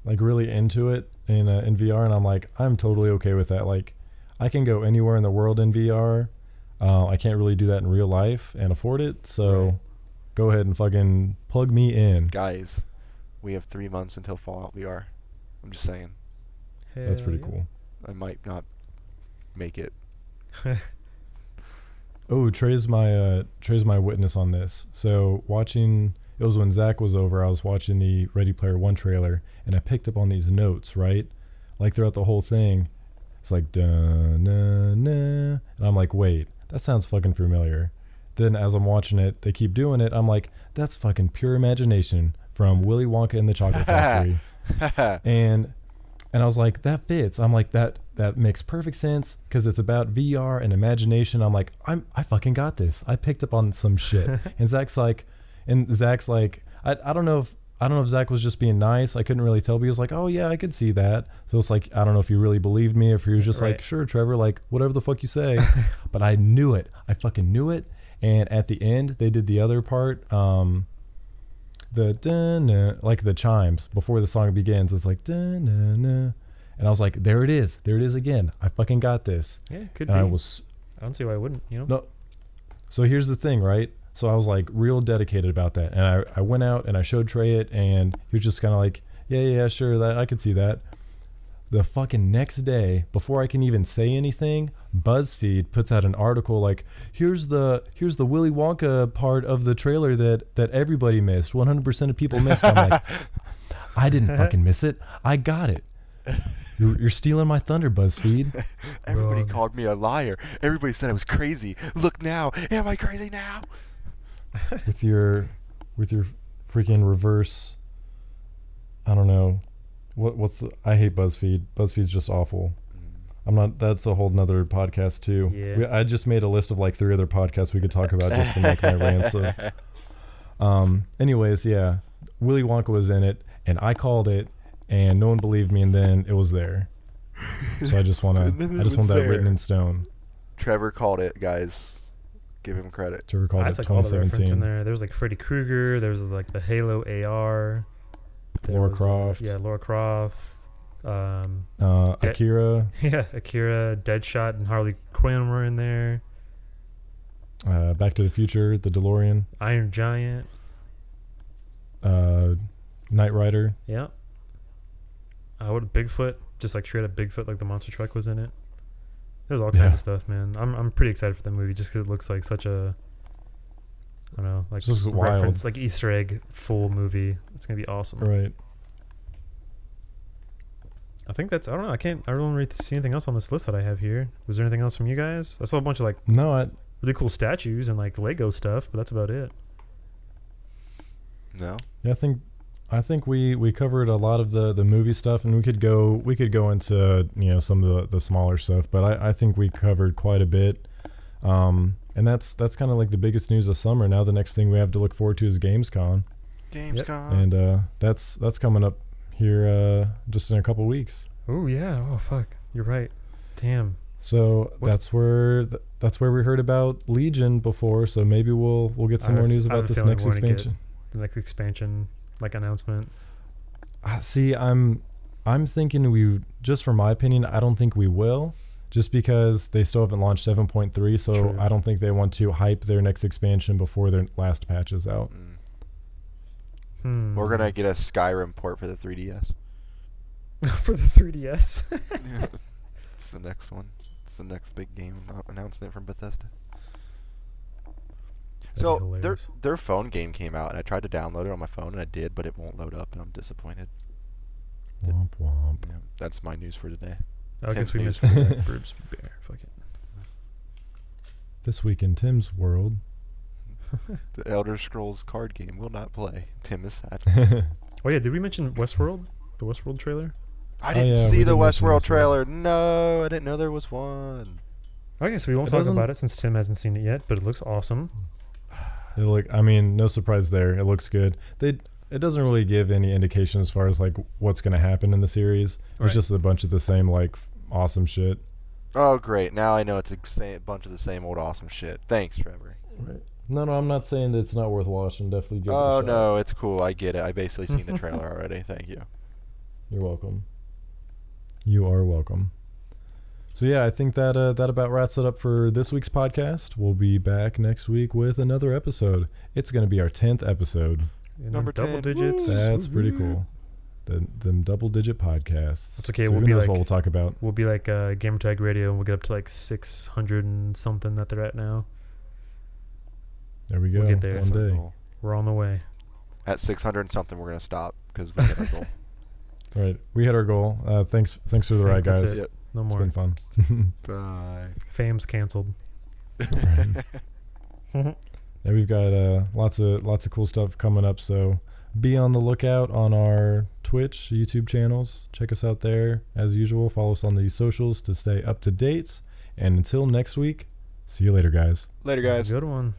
like really into it in uh, in VR, and I'm like I'm totally okay with that. Like, I can go anywhere in the world in VR. Uh, I can't really do that in real life and afford it, so Right. go ahead and fucking plug me in. Guys, we have three months until Fallout VR. I'm just saying. That's pretty yeah. cool. I might not make it. Oh, Trey's my uh, Trey's my witness on this. So watching it was when Zach was over. I was watching the Ready Player One trailer, and I picked up on these notes right, like throughout the whole thing. It's like da na na, and I'm like, wait, that sounds fucking familiar. Then as I'm watching it, they keep doing it. I'm like, that's fucking pure imagination from Willy Wonka and the Chocolate Factory and and I was like, that fits. I'm like, that that makes perfect sense because it's about VR and imagination. I'm like, I'm I fucking got this. I picked up on some shit. and Zach's like, and Zach's like, I, I don't know if I don't know if Zach was just being nice. I couldn't really tell, but he was like, oh yeah, I could see that. So it's like, I don't know if he really believed me, if he was just like, sure, Trevor, like whatever the fuck you say. but I knew it. I fucking knew it. And at the end, they did the other part. Um, the like the chimes before the song begins. It's like dun and I was like, there it is, there it is again. I fucking got this. yeah, could and be. I was I don't see why I wouldn't. You know. no. So here's the thing, right? So I was like real dedicated about that, and I, I went out and I showed Trey it, and he was just kind of like, yeah, yeah, sure, that I could see that. The fucking next day, before I can even say anything, BuzzFeed puts out an article like, here's the here's the Willy Wonka part of the trailer that that everybody missed, 100% of people missed. I'm like, I didn't fucking miss it. I got it. You're, you're stealing my thunder, BuzzFeed. Everybody Wrong. called me a liar. Everybody said I was crazy. Look now. Am I crazy now? with your with your freaking reverse I don't know what what's the- I hate BuzzFeed. BuzzFeed's just awful. I'm not. That's a whole nother podcast too. Yeah. We, I just made a list of like three other podcasts we could talk about just from like my rants. So, um. Anyways, yeah, Willy Wonka was in it, and I called it, and no one believed me, and then it was there. So I just want to, I just was want that written in stone. Trevor called it, guys. Give him credit. To recall That's it like all the reference in there. There was like Freddy Krueger. There was like the Halo AR. there Laura was, Croft. yeah, Laura Croft. Um, Uh, De- Akira. yeah, Akira, Deadshot, and Harley Quinn were in there. Uh, Back to the Future. The DeLorean. Iron Giant. Uh, Knight Rider. Yeah. Uh, what Bigfoot? Just like straight up Bigfoot, like the monster truck was in it. There's all kinds Yeah. of stuff, man. I'm I'm pretty excited for that movie just because it looks like such a I don't know, like Just looks wild. like Easter egg full movie. It's gonna be awesome. Right. I think that's I don't know. I can't. I don't really see anything else on this list that I have here. Was there anything else from you guys? I saw a bunch of like No, I, really cool statues and like Lego stuff, but that's about it. No. Yeah, I think I think we we covered a lot of the the movie stuff, and we could go we could go into you know some of the the smaller stuff, but I I think we covered quite a bit. Um, and that's that's kind of like the biggest news of summer. Now the next thing we have to look forward to is Gamescom, Gamescom. and uh, that's that's coming up here uh, just in a couple weeks. Oh yeah. Oh fuck. You're right. Damn. So What's- that's where th- that's where we heard about Legion before. So maybe we'll we'll get I some more have- news about this next we're get- expansion. The next expansion like announcement. Uh, see, I'm I'm thinking we just for my opinion, I don't think we will. Just because they still haven't launched 7.3, so True. I don't think they want to hype their next expansion before their last patch is out. Mm. Hmm. We're gonna get a Skyrim port for the 3DS. for the 3DS. it's the next one. It's the next big game announcement from Bethesda. That'd be So their their phone game came out, and I tried to download it on my phone, and I did, but it won't load up, and I'm disappointed. Womp womp. Yeah, that's my news for today. I guess we news missed for the. Burbs Bear. Fuck it. This week in Tim's world. The Elder Scrolls card game will not play. Tim is sad. Oh, oh yeah, did we mention Westworld? The Westworld trailer? I Oh, didn't yeah, see the did mention Westworld Westworld. trailer. No, I didn't know there was one. Okay, so we won't It talk doesn't- about it since Tim hasn't seen it yet, but it looks awesome. It look I mean, no surprise there. It looks good. They it doesn't really give any indication as far as like what's going to happen in the series. Right. It's just a bunch of the same like awesome shit. Oh, great. Now I know it's a sa- bunch of the same old awesome shit. Thanks, Trevor. Right. No, no, I'm not saying that it's not worth watching. Definitely give it a Oh, shot. no, it's cool. I get it. I basically seen the trailer already. Thank you. You're welcome. You are welcome. So yeah, I think that uh, that about wraps it up for this week's podcast. We'll be back next week with another episode. It's going to be our tenth episode. In Number double 10. digits. Woo. That's pretty cool. The them double digit podcasts. That's okay, So we'll be like- what we'll talk about. We'll be like uh, Gamertag Radio, and we'll get up to like 600 and something that they're at now. There we go. We'll get there. That's one our day. goal. We're on the way. At 600 and something, we're going to stop because we hit our goal. All right, we hit our goal. Uh, thanks, thanks for the ride, think that's guys. It. Yep. No It's more. been fun. Bye. Fame's canceled. Right. Yeah, we've got uh, lots of lots of cool stuff coming up. So be on the lookout on our Twitch, YouTube channels. Check us out there as usual. Follow us on the socials to stay up to date. And until next week, see you later, guys. Later, guys. Good one.